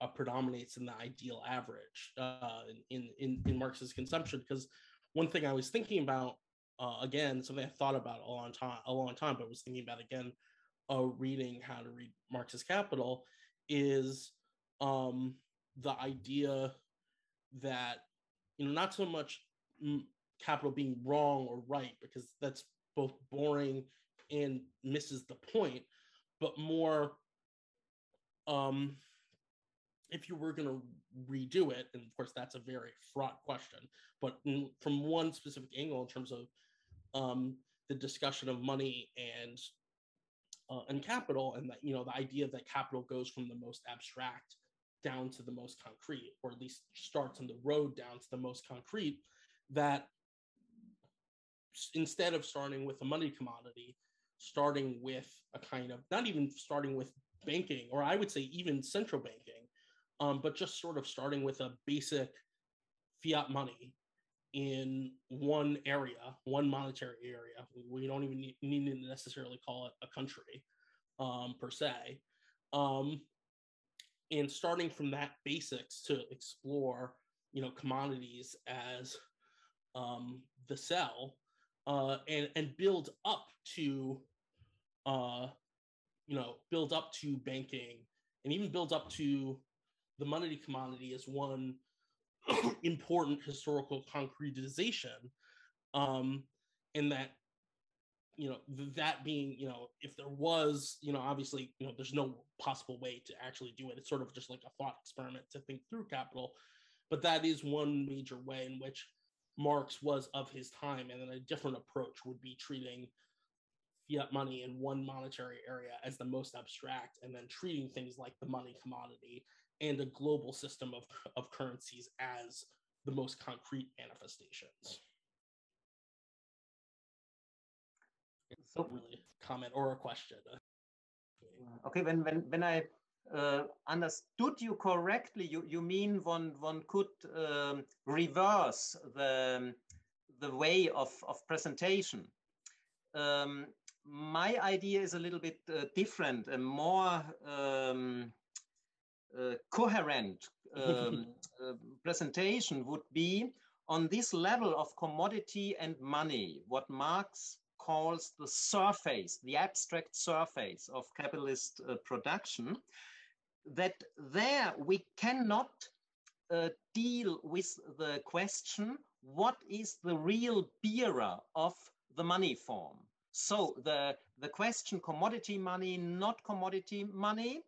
uh, predominates in the ideal average uh, in, in in Marx's consumption. Because one thing I was thinking about uh, again, something I thought about a long time, a long time, but was thinking about again, uh, reading how to read Marx's Capital, is um, the idea that you know not so much capital being wrong or right because that's both boring and misses the point, but more um, if you were going to redo it, and of course that's a very fraught question, but from one specific angle in terms of um, the discussion of money and uh, and capital, and that you know the idea that capital goes from the most abstract down to the most concrete, or at least starts on the road down to the most concrete. That instead of starting with a money commodity, starting with a kind of not even starting with banking, or I would say even central banking, um, but just sort of starting with a basic fiat money in one area, one monetary area. We don't even need, need to necessarily call it a country um, per se. Um, and starting from that basics to explore, you know, commodities as um, the cell uh, and, and build up to, uh, you know, build up to banking and even build up to the money commodity as one important historical concretization um, and that you know that being you know if there was you know obviously you know there's no possible way to actually do it it's sort of just like a thought experiment to think through capital but that is one major way in which marx was of his time and then a different approach would be treating fiat money in one monetary area as the most abstract and then treating things like the money commodity and a global system of, of currencies as the most concrete manifestations. So really comment or a question. Okay, when when when I uh, understood you correctly, you you mean one one could um, reverse the the way of of presentation. Um, my idea is a little bit uh, different and more um, uh, coherent um, uh, presentation would be on this level of commodity and money, what Marx calls the surface, the abstract surface of capitalist uh, production, that there we cannot uh, deal with the question what is the real bearer of the money form? So the, the question commodity money, not commodity money,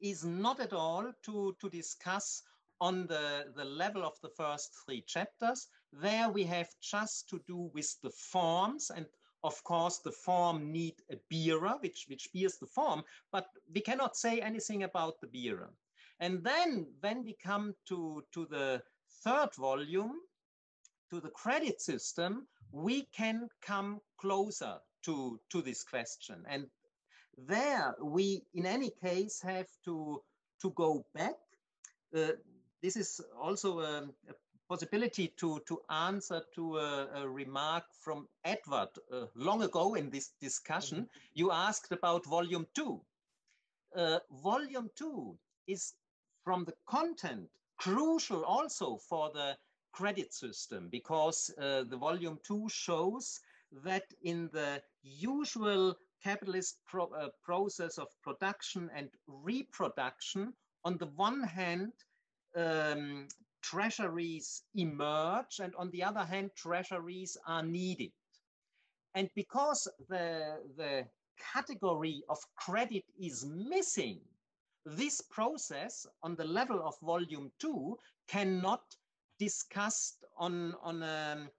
is not at all to, to discuss on the, the level of the first three chapters. There we have just to do with the forms and of course the form need a bearer which, which bears the form, but we cannot say anything about the bearer. And then when we come to, to the third volume, to the credit system, we can come closer to, to this question. And there we, in any case, have to, to go back. Uh, this is also a, a, possibility to, to answer to a, a remark from Edward uh, long ago in this discussion. Mm -hmm. You asked about volume two. Uh, volume two is from the content crucial also for the credit system because uh, the volume two shows that in the usual capitalist pro, uh, process of production and reproduction, on the one hand, um, treasuries emerge, and on the other hand, treasuries are needed. And because the, the category of credit is missing, this process on the level of volume two cannot discussed on, on um,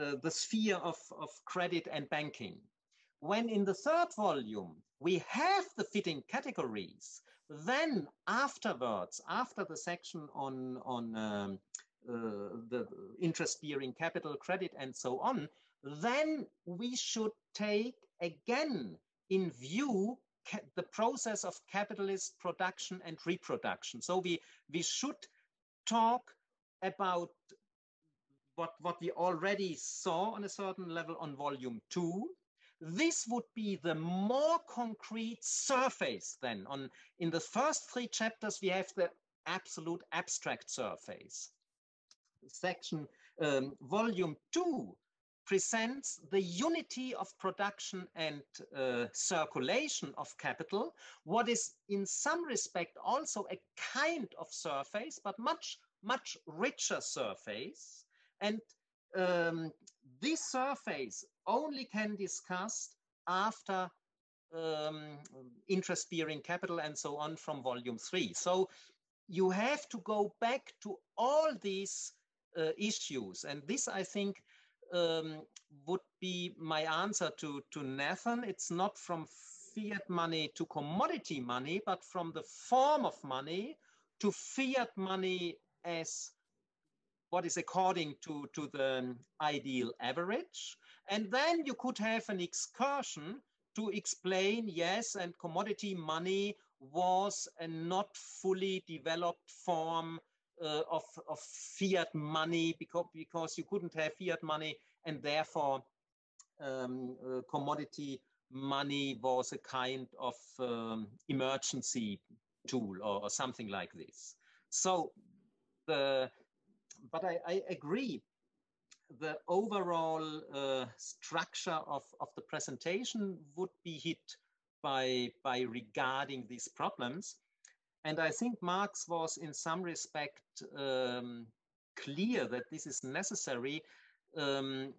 uh, the sphere of, of credit and banking when in the third volume we have the fitting categories, Then afterwards, after the section on, on um, uh, the interest-bearing capital credit and so on, then we should take again in view the process of capitalist production and reproduction. So we, we should talk about what, what we already saw on a certain level on volume two. This would be the more concrete surface then on in the first three chapters, we have the absolute abstract surface. Section um, volume two presents the unity of production and uh, circulation of capital, what is in some respect also a kind of surface, but much, much richer surface. And um, this surface only can discuss after um, interest-bearing capital and so on from volume three. So you have to go back to all these uh, issues. And this, I think, um, would be my answer to, to Nathan. It's not from fiat money to commodity money, but from the form of money to fiat money as what is according to, to the ideal average. And then you could have an excursion to explain, yes, and commodity money was a not fully developed form uh, of, of fiat money because, because you couldn't have fiat money and therefore um, uh, commodity money was a kind of um, emergency tool or, or, something like this. So the, but I, I agree the overall uh, structure of, of the presentation would be hit by, by regarding these problems. And I think Marx was in some respect um, clear that this is necessary. Um,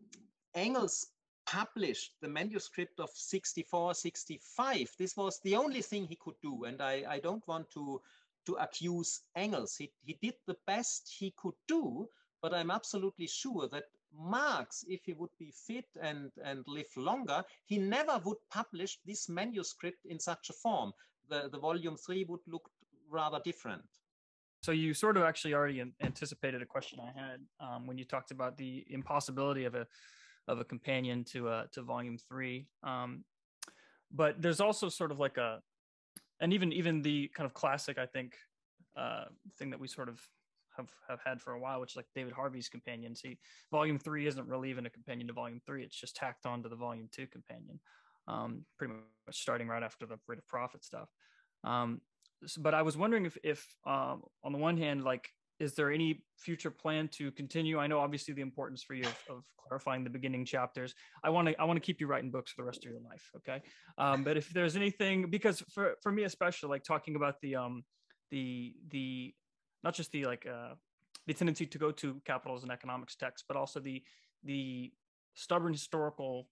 Engels published the manuscript of 64, 65. This was the only thing he could do. And I, I don't want to, to accuse Engels. He, he did the best he could do, but I'm absolutely sure that Marx, if he would be fit and, and live longer, he never would publish this manuscript in such a form. The, the volume three would look rather different. So you sort of actually already anticipated a question I had um, when you talked about the impossibility of a of a companion to uh, to volume three. Um, but there's also sort of like a, and even even the kind of classic, I think, uh, thing that we sort of have have had for a while, which is like David Harvey's companion. See, volume three isn't really even a companion to volume three; it's just tacked on to the volume two companion, um, pretty much starting right after the rate of profit stuff. Um, but I was wondering if, if um, on the one hand, like, is there any future plan to continue? I know obviously the importance for you of, of clarifying the beginning chapters. I want to I want to keep you writing books for the rest of your life. Okay, um, but if there's anything, because for for me especially, like talking about the um the the not just the like uh the tendency to go to capitals and economics texts, but also the the stubborn historical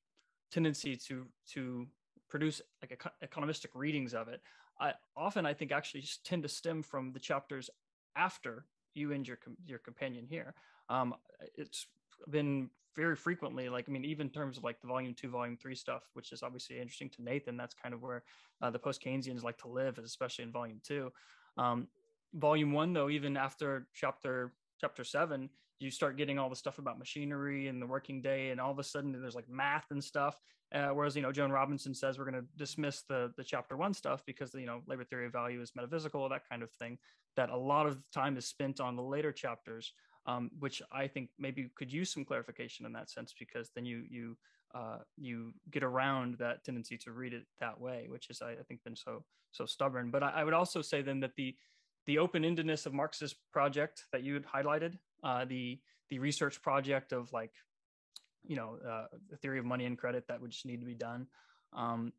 tendency to to produce like economistic readings of it. I often I think actually just tend to stem from the chapters after you and your your companion here. Um, it's been very frequently like I mean even in terms of like the volume two, volume three stuff, which is obviously interesting to Nathan. That's kind of where uh, the post Keynesians like to live, especially in volume two. Um, volume one though, even after chapter chapter seven, you start getting all the stuff about machinery and the working day, and all of a sudden there's like math and stuff. Uh, whereas you know Joan Robinson says we're going to dismiss the the chapter one stuff because you know labor theory of value is metaphysical, that kind of thing. That a lot of time is spent on the later chapters, um, which I think maybe could use some clarification in that sense because then you you uh, you get around that tendency to read it that way, which is I, I think been so so stubborn. But I, I would also say then that the the open-endedness of Marx's project that you had highlighted, uh, the the research project of like, you know, uh, the theory of money and credit that would just need to be done. Um,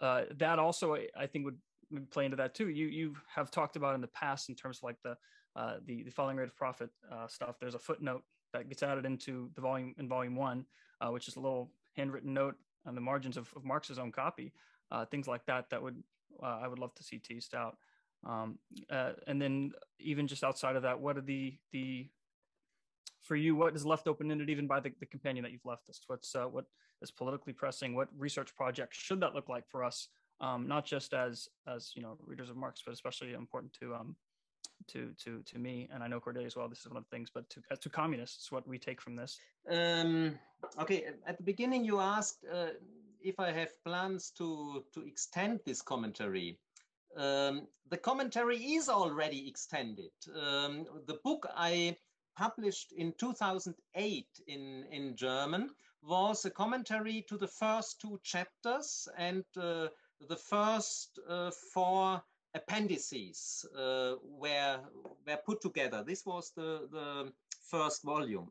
uh, that also, I think, would play into that too. You you have talked about in the past in terms of like the uh, the, the falling rate of profit uh, stuff. There's a footnote that gets added into the volume in volume one, uh, which is a little handwritten note on the margins of, of Marx's own copy. things like that that would I would love to see teased out. Um, and then even just outside of that, what are the the for you? What is left open ended even by the, the companion that you've left us? What's uh, what is politically pressing? What research project should that look like for us um, not just as as you know readers of Marx, but especially important to um, to to to me, and I know Cordelia as well. This is one of the things, but to to communists, what we take from this. Um, okay, at the beginning you asked uh, if I have plans to to extend this commentary. Um, the commentary is already extended. Um, the book I published in 2008 in in German was a commentary to the first two chapters and uh, the first uh, four appendices uh, were, were put together. This was the, the first volume.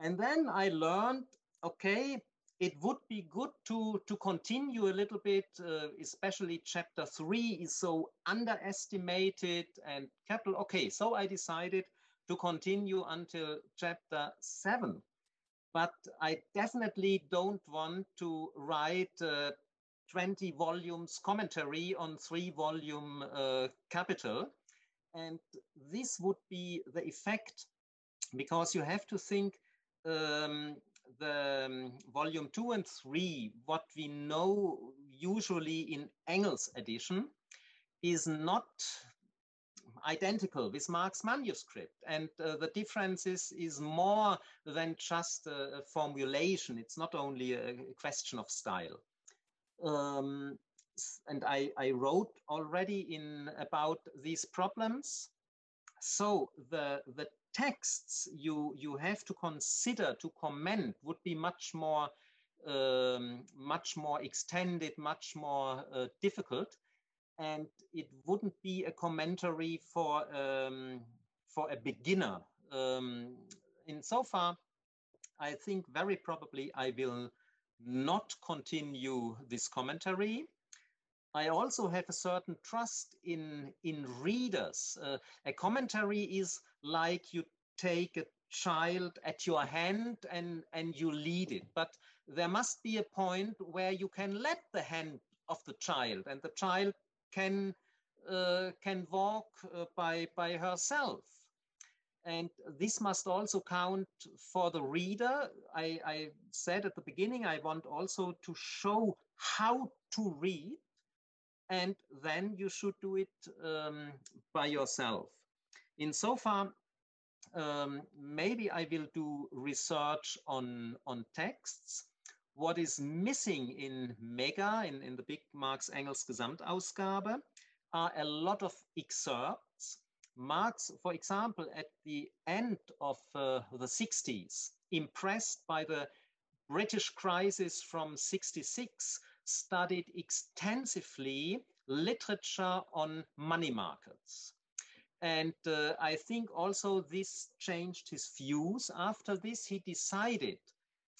And then I learned, okay, it would be good to, to continue a little bit, uh, especially chapter three is so underestimated and capital. Okay, so I decided to continue until chapter seven. But I definitely don't want to write uh, 20 volumes commentary on three volume uh, capital. And this would be the effect because you have to think um, the um, volume two and three, what we know usually in Engels edition is not identical with Marx manuscript. And uh, the differences is more than just a, formulation. It's not only a, a question of style um, and I, I wrote already in about these problems. So the, the texts you, you have to consider to comment would be much more, um, much more extended, much more uh, difficult. And it wouldn't be a commentary for, um, for a beginner. Um, in so far, I think very probably I will not continue this commentary. I also have a certain trust in, in readers. Uh, a commentary is like you take a child at your hand and, and you lead it. But there must be a point where you can let the hand of the child and the child can, uh, can walk uh, by, by herself. And this must also count for the reader. I, I, said at the beginning, I want also to show how to read, and then you should do it um, by yourself. In so far, um, maybe I will do research on, on texts. What is missing in Mega, in, in the big Marx Engels Gesamtausgabe, are a lot of excerpts Marx, for example, at the end of uh, the 60s, impressed by the British crisis from 66, studied extensively literature on money markets. And uh, I think also this changed his views. After this, he decided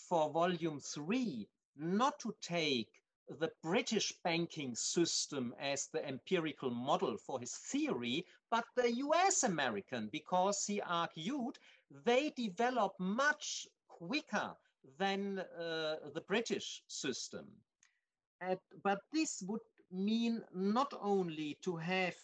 for volume three not to take the British banking system as the empirical model for his theory, but the US American, because he argued they develop much quicker than uh, the British system. And, but this would mean not only to have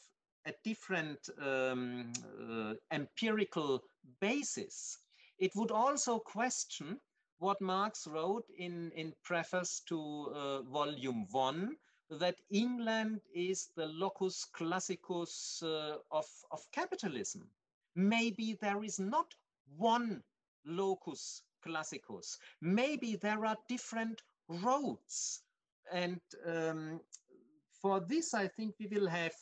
a different um, uh, empirical basis, it would also question what Marx wrote in, in preface to uh, volume one, that England is the locus classicus uh, of, of capitalism. Maybe there is not one locus classicus. Maybe there are different roads. And um, for this, I think we will have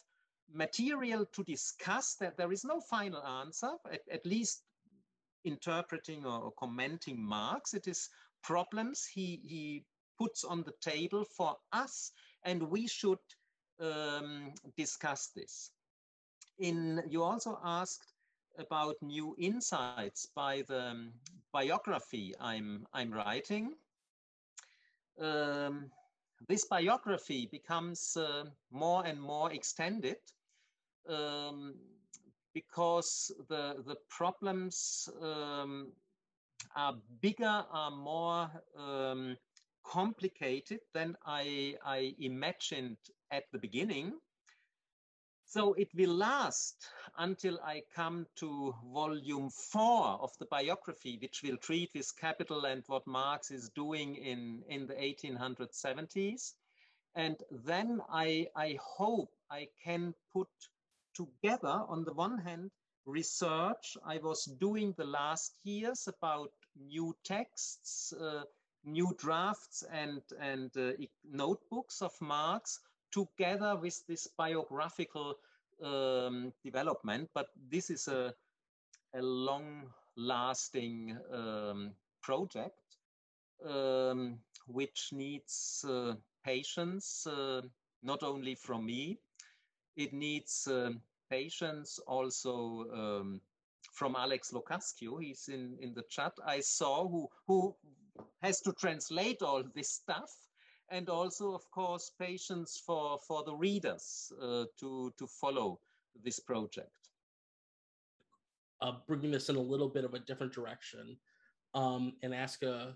material to discuss that there is no final answer, at, at least interpreting or, commenting Marx. It is problems he, he puts on the table for us, and we should um, discuss this. In you also asked about new insights by the um, biography I'm I'm writing. Um, this biography becomes uh, more and more extended. Um, because the, the problems um, are bigger, are more um, complicated than I, I imagined at the beginning. So it will last until I come to volume four of the biography, which will treat this capital and what Marx is doing in, in the 1870s. And then I, I hope I can put together, on the one hand, research I was doing the last years about new texts, uh, new drafts and, and uh, notebooks of Marx together with this biographical um, development. But this is a, a long lasting um, project um, which needs uh, patience, uh, not only from me, it needs um, patience also um, from Alex Locascio. He's in, in the chat. I saw who, who has to translate all this stuff and also, of course, patience for, for the readers uh, to, to follow this project. Uh, bringing this in a little bit of a different direction um, and ask a,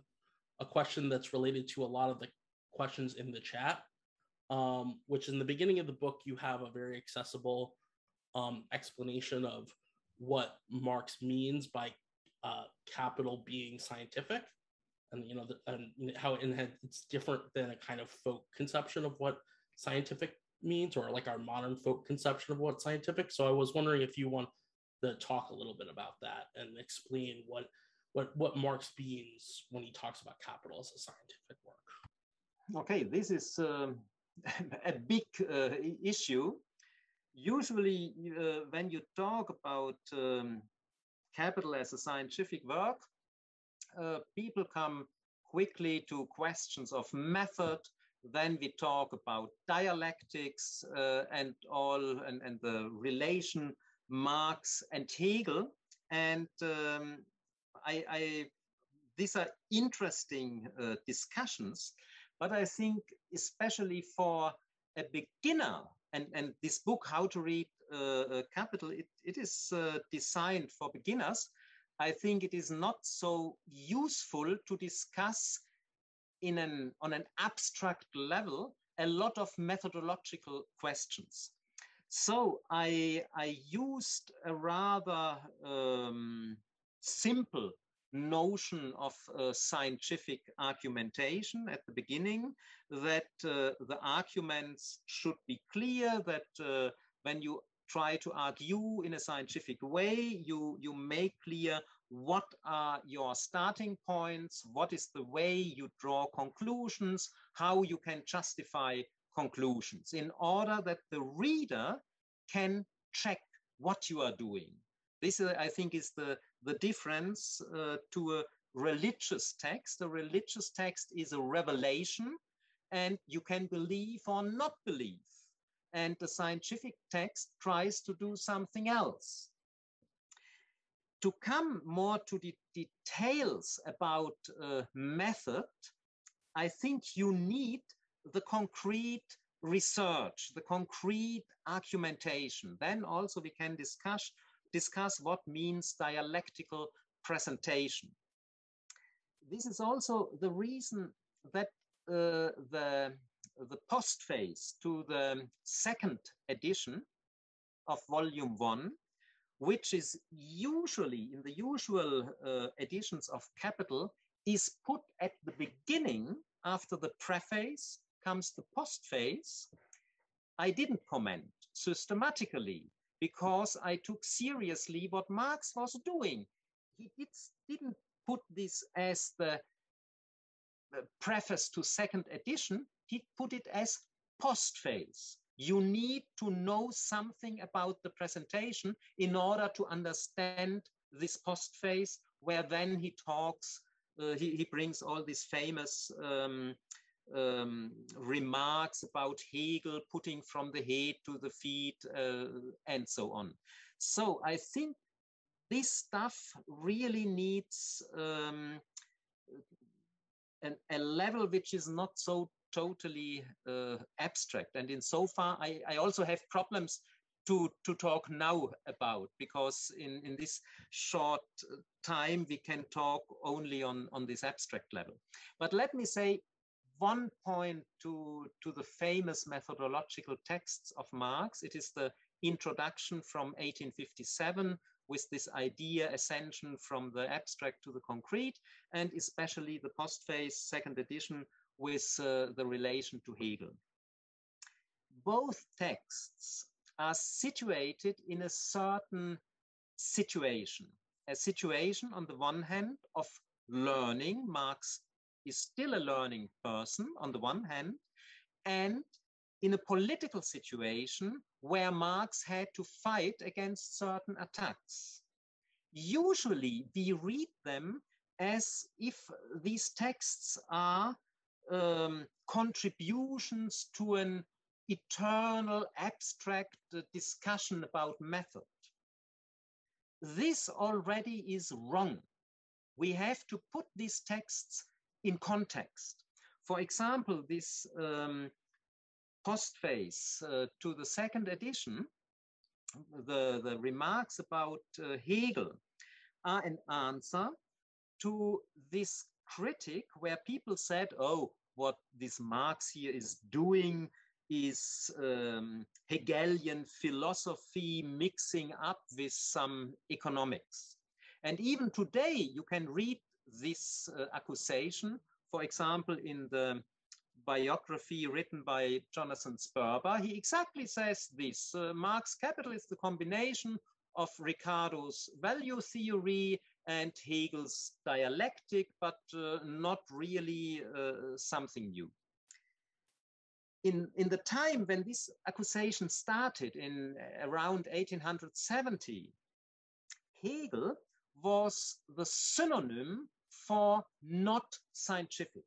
a question that's related to a lot of the questions in the chat, um, which in the beginning of the book, you have a very accessible um, explanation of what Marx means by uh, capital being scientific, and you know, the, and how it's different than a kind of folk conception of what scientific means, or like our modern folk conception of what scientific. So I was wondering if you want to talk a little bit about that and explain what what what Marx means when he talks about capital as a scientific work. Okay, this is um, a big uh, issue usually uh, when you talk about um, capital as a scientific work, uh, people come quickly to questions of method. Then we talk about dialectics uh, and all and, and the relation Marx and Hegel. And um, I, I, these are interesting uh, discussions, but I think especially for a beginner and and this book how to read uh, uh, capital it, it is uh, designed for beginners. I think it is not so useful to discuss in an on an abstract level a lot of methodological questions. So i i used a rather um, simple notion of uh, scientific argumentation at the beginning, that uh, the arguments should be clear, that uh, when you try to argue in a scientific way, you, you make clear what are your starting points, what is the way you draw conclusions, how you can justify conclusions in order that the reader can check what you are doing. This, uh, I think, is the, the difference uh, to a religious text. A religious text is a revelation, and you can believe or not believe. And the scientific text tries to do something else. To come more to the details about uh, method, I think you need the concrete research, the concrete argumentation. Then also we can discuss discuss what means dialectical presentation. This is also the reason that uh, the, the postface to the second edition of volume one, which is usually in the usual uh, editions of Capital, is put at the beginning after the preface comes the postface. I didn't comment systematically because I took seriously what Marx was doing. He did, didn't put this as the, preface to second edition, he put it as postface. You need to know something about the presentation in order to understand this postface, where then he talks, uh, he, he brings all these famous um, um, remarks about Hegel putting from the head to the feet uh, and so on. So I think this stuff really needs um, an, a level which is not so totally uh, abstract. And in so far, I, I also have problems to, to talk now about because in, in this short time we can talk only on, on this abstract level. But let me say one point to, to the famous methodological texts of Marx. It is the introduction from 1857 with this idea ascension from the abstract to the concrete, and especially the postface second edition with uh, the relation to Hegel. both texts are situated in a certain situation. A situation, on the one hand, of learning. Marx is still a learning person, on the one hand, and in a political situation where Marx had to fight against certain attacks. Usually, we read them as if these texts are um, contributions to an eternal abstract discussion about method. This already is wrong. We have to put these texts in context. For example, this um, postface uh, to the second edition, the, the remarks about uh, Hegel are an answer to this critic where people said, oh, what this Marx here is doing is um, Hegelian philosophy mixing up with some economics. And even today, you can read this uh, accusation, for example, in the biography written by Jonathan Sperber. He exactly says this uh, Marx Capital is the combination of Ricardo's value theory and Hegel's dialectic, but uh, not really uh, something new. In, in the time when this accusation started in uh, around 1870, Hegel was the synonym for not scientific.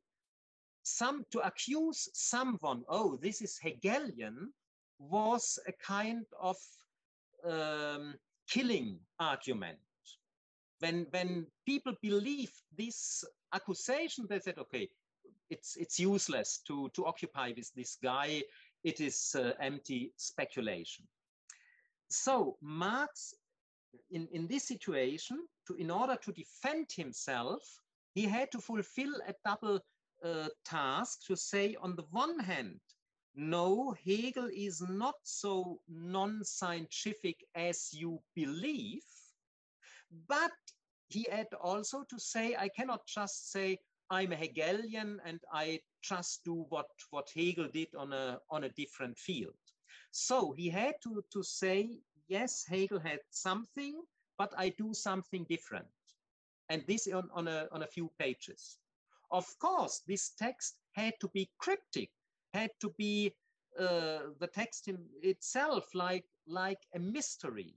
Some to accuse someone, oh, this is Hegelian, was a kind of um, killing argument when when people believed this accusation, they said, okay, it's it's useless to to occupy with this guy. It is uh, empty speculation. So Marx, in in this situation, to in order to defend himself, he had to fulfill a double uh, task to say, on the one hand, no, Hegel is not so non-scientific as you believe, but he had also to say, I cannot just say, I'm a Hegelian and I just do what, what Hegel did on a, on a different field. So he had to, to say, yes, Hegel had something, but I do something different. And this on, on, a, on a few pages. Of course, this text had to be cryptic, had to be uh, the text in itself like, like a mystery.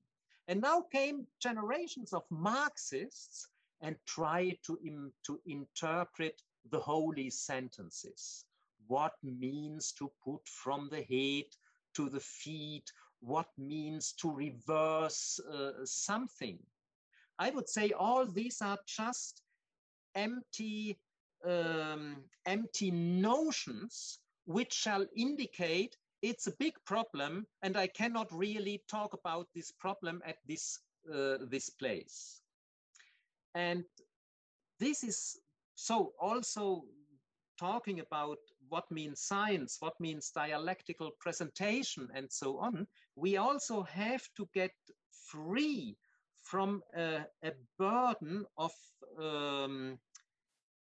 And now came generations of Marxists and tried to, Im to interpret the holy sentences. What means to put from the head to the feet? What means to reverse uh, something? I would say all these are just empty, um, empty notions which shall indicate it's a big problem and I cannot really talk about this problem at this, uh, this place. And this is so also talking about what means science, what means dialectical presentation and so on, we also have to get free from a, a burden of um,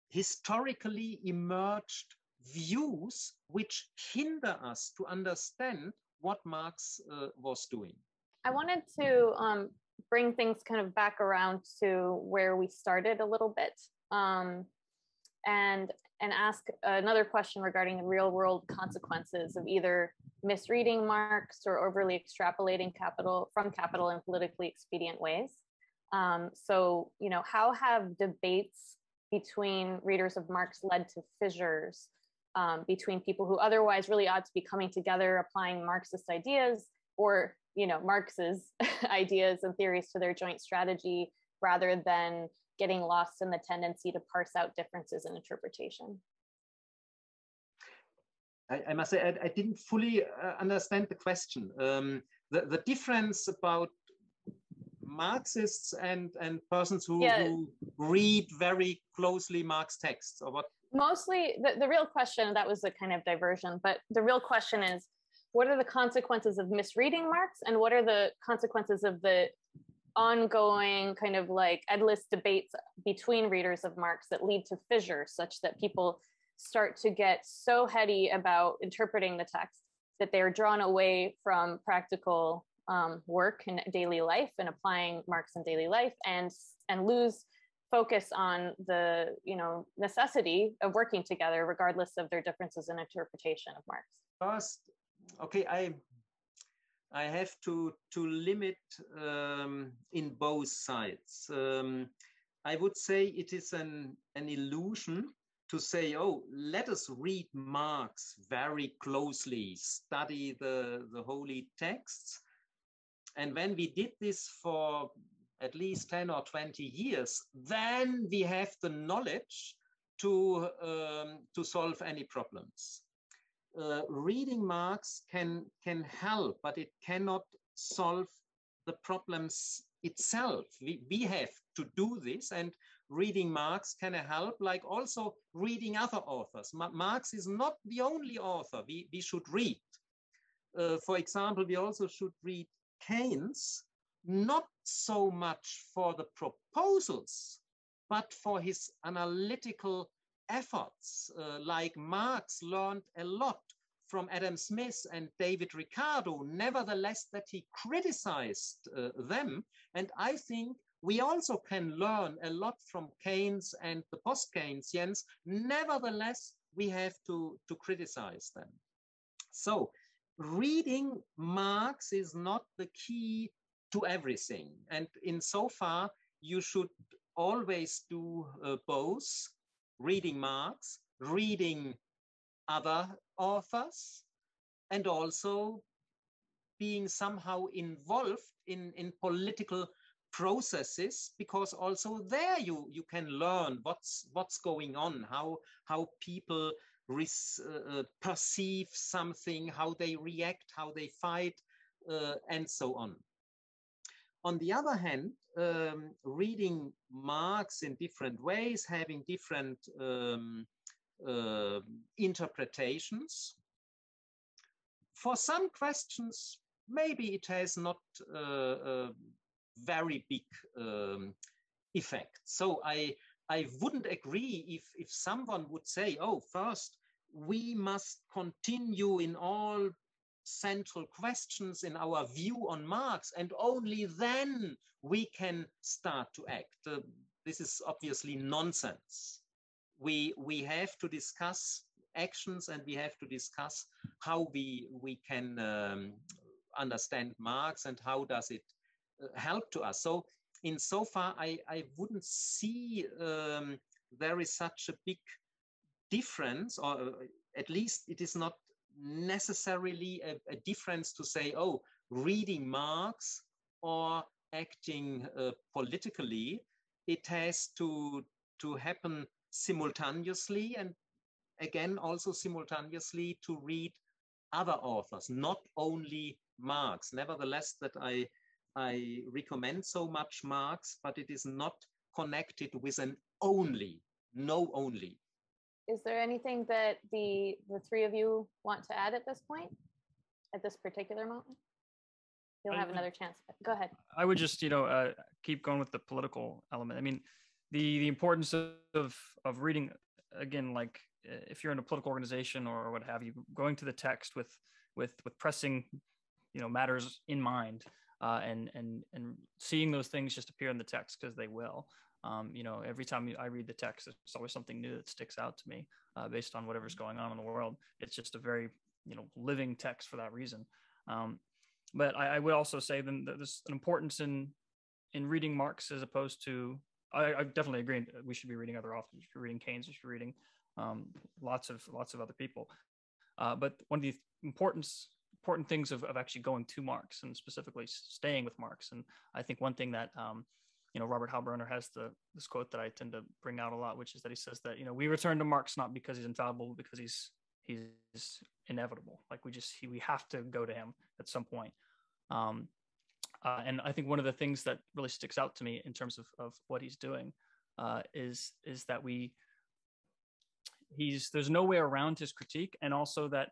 historically emerged views which hinder us to understand what Marx uh, was doing. I wanted to um, bring things kind of back around to where we started a little bit um, and and ask another question regarding the real world consequences of either misreading Marx or overly extrapolating capital from capital in politically expedient ways. Um, so, you know, how have debates between readers of Marx led to fissures um, between people who otherwise really ought to be coming together, applying Marxist ideas or you know Marx's ideas and theories to their joint strategy, rather than getting lost in the tendency to parse out differences in interpretation. I, must say I, I didn't fully uh, understand the question. Um, the, the difference about Marxists and and persons who, yeah. who read very closely Marx texts, or what mostly the, the real question that was a kind of diversion but the real question is what are the consequences of misreading marx and what are the consequences of the ongoing kind of like endless debates between readers of marx that lead to fissures such that people start to get so heady about interpreting the text that they're drawn away from practical um, work and daily life and applying Marx in daily life and and lose focus on the you know necessity of working together regardless of their differences in interpretation of Marx. First, okay, I I have to to limit um, in both sides. Um, I would say it is an an illusion to say, oh, let us read Marx very closely, study the, the holy texts. And when we did this for at least 10 or 20 years, then we have the knowledge to, um, to solve any problems. Uh, reading Marx can, can help, but it cannot solve the problems itself. We, we have to do this and reading Marx can help, like also reading other authors. Ma Marx is not the only author we, we should read. Uh, for example, we also should read Keynes, not so much for the proposals, but for his analytical efforts. Uh, like Marx learned a lot from Adam Smith and David Ricardo, nevertheless that he criticized uh, them. And I think we also can learn a lot from Keynes and the post-Keynesians. Nevertheless, we have to, to criticize them. So reading Marx is not the key to everything. And in so far, you should always do uh, both reading Marx, reading other authors, and also being somehow involved in, in political processes because also there you you can learn what's what's going on how how people perceive something how they react how they fight uh, and so on on the other hand um, reading marx in different ways having different um, uh, interpretations for some questions maybe it has not uh, uh, very big um, effect. So I, I wouldn't agree if, if someone would say, oh, first, we must continue in all central questions in our view on Marx, and only then we can start to act. Uh, this is obviously nonsense. We, we have to discuss actions and we have to discuss how we, we can um, understand Marx and how does it help to us. So in so far, I, I wouldn't see um, there is such a big difference, or uh, at least it is not necessarily a, a difference to say, oh, reading Marx or acting uh, politically. It has to, to happen simultaneously and again also simultaneously to read other authors, not only Marx. Nevertheless, that I I recommend so much Marx, but it is not connected with an only, no only. Is there anything that the the three of you want to add at this point, at this particular moment? You'll have another chance. Go ahead. I would just, you know, uh, keep going with the political element. I mean, the the importance of of reading again, like if you're in a political organization or what have you, going to the text with with with pressing, you know, matters in mind uh, and and and seeing those things just appear in the text because they will. Um, you know, every time I read the text, it's always something new that sticks out to me uh, based on whatever's going on in the world. It's just a very you know living text for that reason. Um, but I, I, would also say then that there's an importance in in reading Marx as opposed to I, I, definitely agree. We should be reading other authors. We should be reading Keynes. We should be reading um, lots of lots of other people. Uh, but one of the importance important things of, of actually going to Marx and specifically staying with Marx. And I think one thing that um, you know Robert Heilbroner has the this quote that I tend to bring out a lot, which is that he says that you know we return to Marx not because he's infallible, but because he's he's inevitable. Like we just he, we have to go to him at some point. Um, uh, and I think one of the things that really sticks out to me in terms of, of what he's doing uh, is is that we he's there's no way around his critique, and also that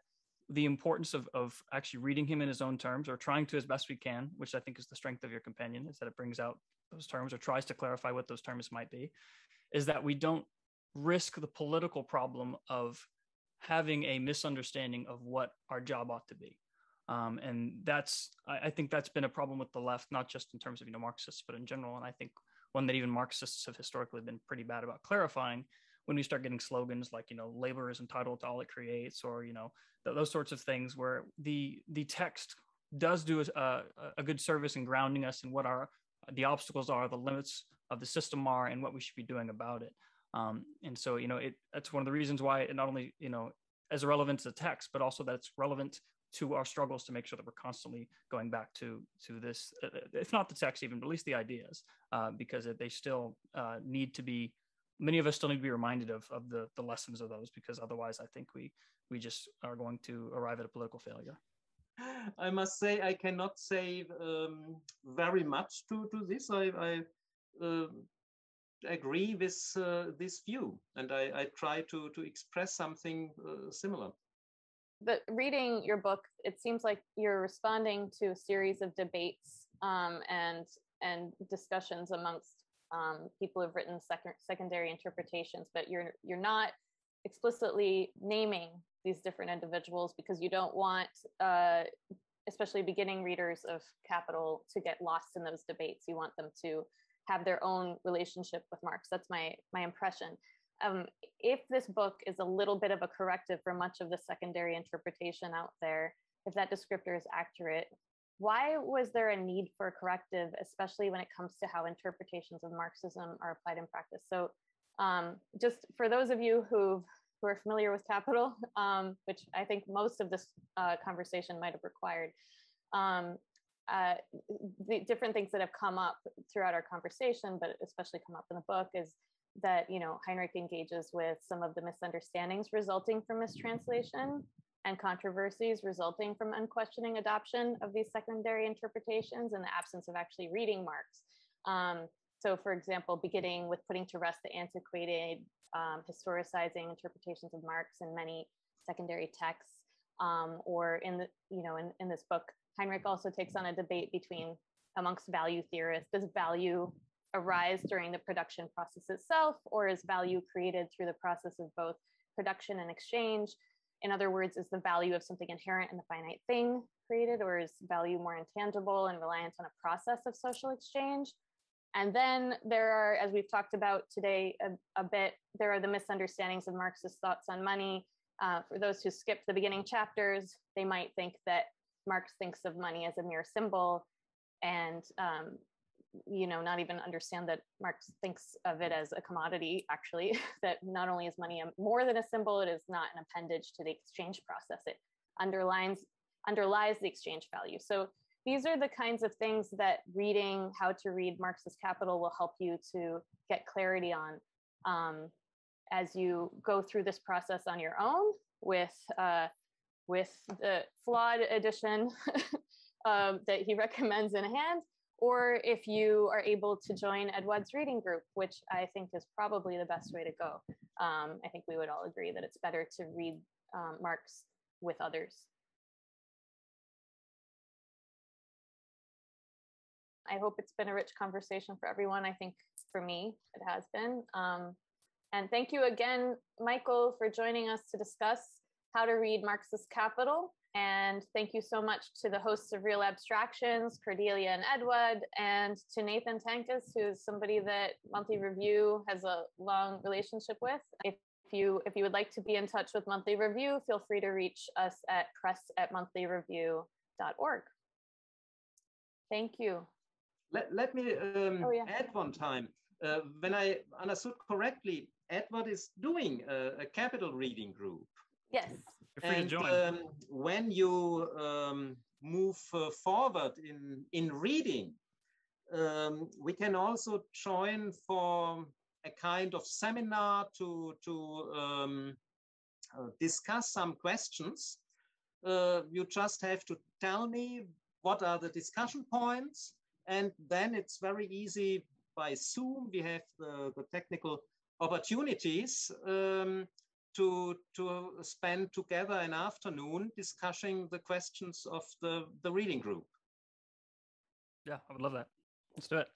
the importance of, of actually reading him in his own terms or trying to as best we can, which I think is the strength of your companion, is that it brings out those terms or tries to clarify what those terms might be, is that we don't risk the political problem of having a misunderstanding of what our job ought to be. Um, and that's, I, I, think that's been a problem with the left, not just in terms of, you know, Marxists, but in general. And I think one that even Marxists have historically been pretty bad about clarifying when we start getting slogans like, you know, labor is entitled to all it creates, or, you know, th- those sorts of things where the, the text does do a, a good service in grounding us in what our, the obstacles are, the limits of the system are, and what we should be doing about it. Um, and so, you know, it, that's one of the reasons why it not only, you know, as relevant to the text, but also that it's relevant to our struggles to make sure that we're constantly going back to to this, uh, if not the text even, but at least the ideas, uh, because they still uh, need to be. Many of us still need to be reminded of of the the lessons of those, because otherwise, I think we we just are going to arrive at a political failure. I must say I cannot say um, very much to to this. I, I uh, agree with uh, this view, and I, I, try to to express something uh, similar. But reading your book, it seems like you're responding to a series of debates um, and and discussions amongst um, people who've written second, secondary interpretations, but you're you're not explicitly naming these different individuals because you don't want uh, especially beginning readers of capital to get lost in those debates you want them to have their own relationship with Marx. That's my my impression. Um, if this book is a little bit of a corrective for much of the secondary interpretation out there, if that descriptor is accurate, why was there a need for a corrective, especially when it comes to how interpretations of Marxism are applied in practice? So, um, just for those of you who who are familiar with capital, um, which I think most of this uh, conversation might have required, um, uh, the different things that have come up throughout our conversation, but especially come up in the book, is that you know Heinrich engages with some of the misunderstandings resulting from mistranslation and controversies resulting from unquestioning adoption of these secondary interpretations in the absence of actually reading Marx. Um, so, for example, beginning with putting to rest the antiquated um, historicizing interpretations of Marx in many secondary texts, um, or in the you know in, in this book, Heinrich also takes on a debate between amongst value theorists. Does value arise during the production process itself, or is value created through the process of both production and exchange? In other words, is the value of something inherent in the finite thing created, or is value more intangible and reliant on a process of social exchange? And then there are, as we've talked about today a, a bit, there are the misunderstandings of Marxist thoughts on money. Uh, for those who skipped the beginning chapters, they might think that Marx thinks of money as a mere symbol and um, you know not even understand that Marx thinks of it as a commodity actually that not only is money a, more than a symbol it is not an appendage to the exchange process. It underlines underlies the exchange value. So these are the kinds of things that reading how to read Marx's Capital will help you to get clarity on um, as you go through this process on your own with uh, with the flawed edition um, that he recommends in hand, or if you are able to join Edwad's reading group, which I think is probably the best way to go. Um, I think we would all agree that it's better to read um, Marx with others. I hope it's been a rich conversation for everyone. I think for me, it has been. Um, and thank you again, Michael, for joining us to discuss how to read Marx's Capital. And thank you so much to the hosts of Reel Abstractions, Cordelia and Edwad, and to Nathan Tankus, who's somebody that Monthly Review has a long relationship with. If you if you would like to be in touch with Monthly Review, feel free to reach us at press at monthlyreview.org. Thank you. Let, let me um, oh, yeah. add one time. Uh, when I understood correctly, Edwad is doing a, a capital reading group. Yes. And um, when you um, move uh, forward in, in reading, um, we can also join for a kind of seminar to, to um, uh, discuss some questions. Uh, you just have to tell me what are the discussion points, and then it's very easy by Zoom. We have the, the technical opportunities um, to to spend together an afternoon discussing the questions of the the reading group. Yeah i would love that. Let's do it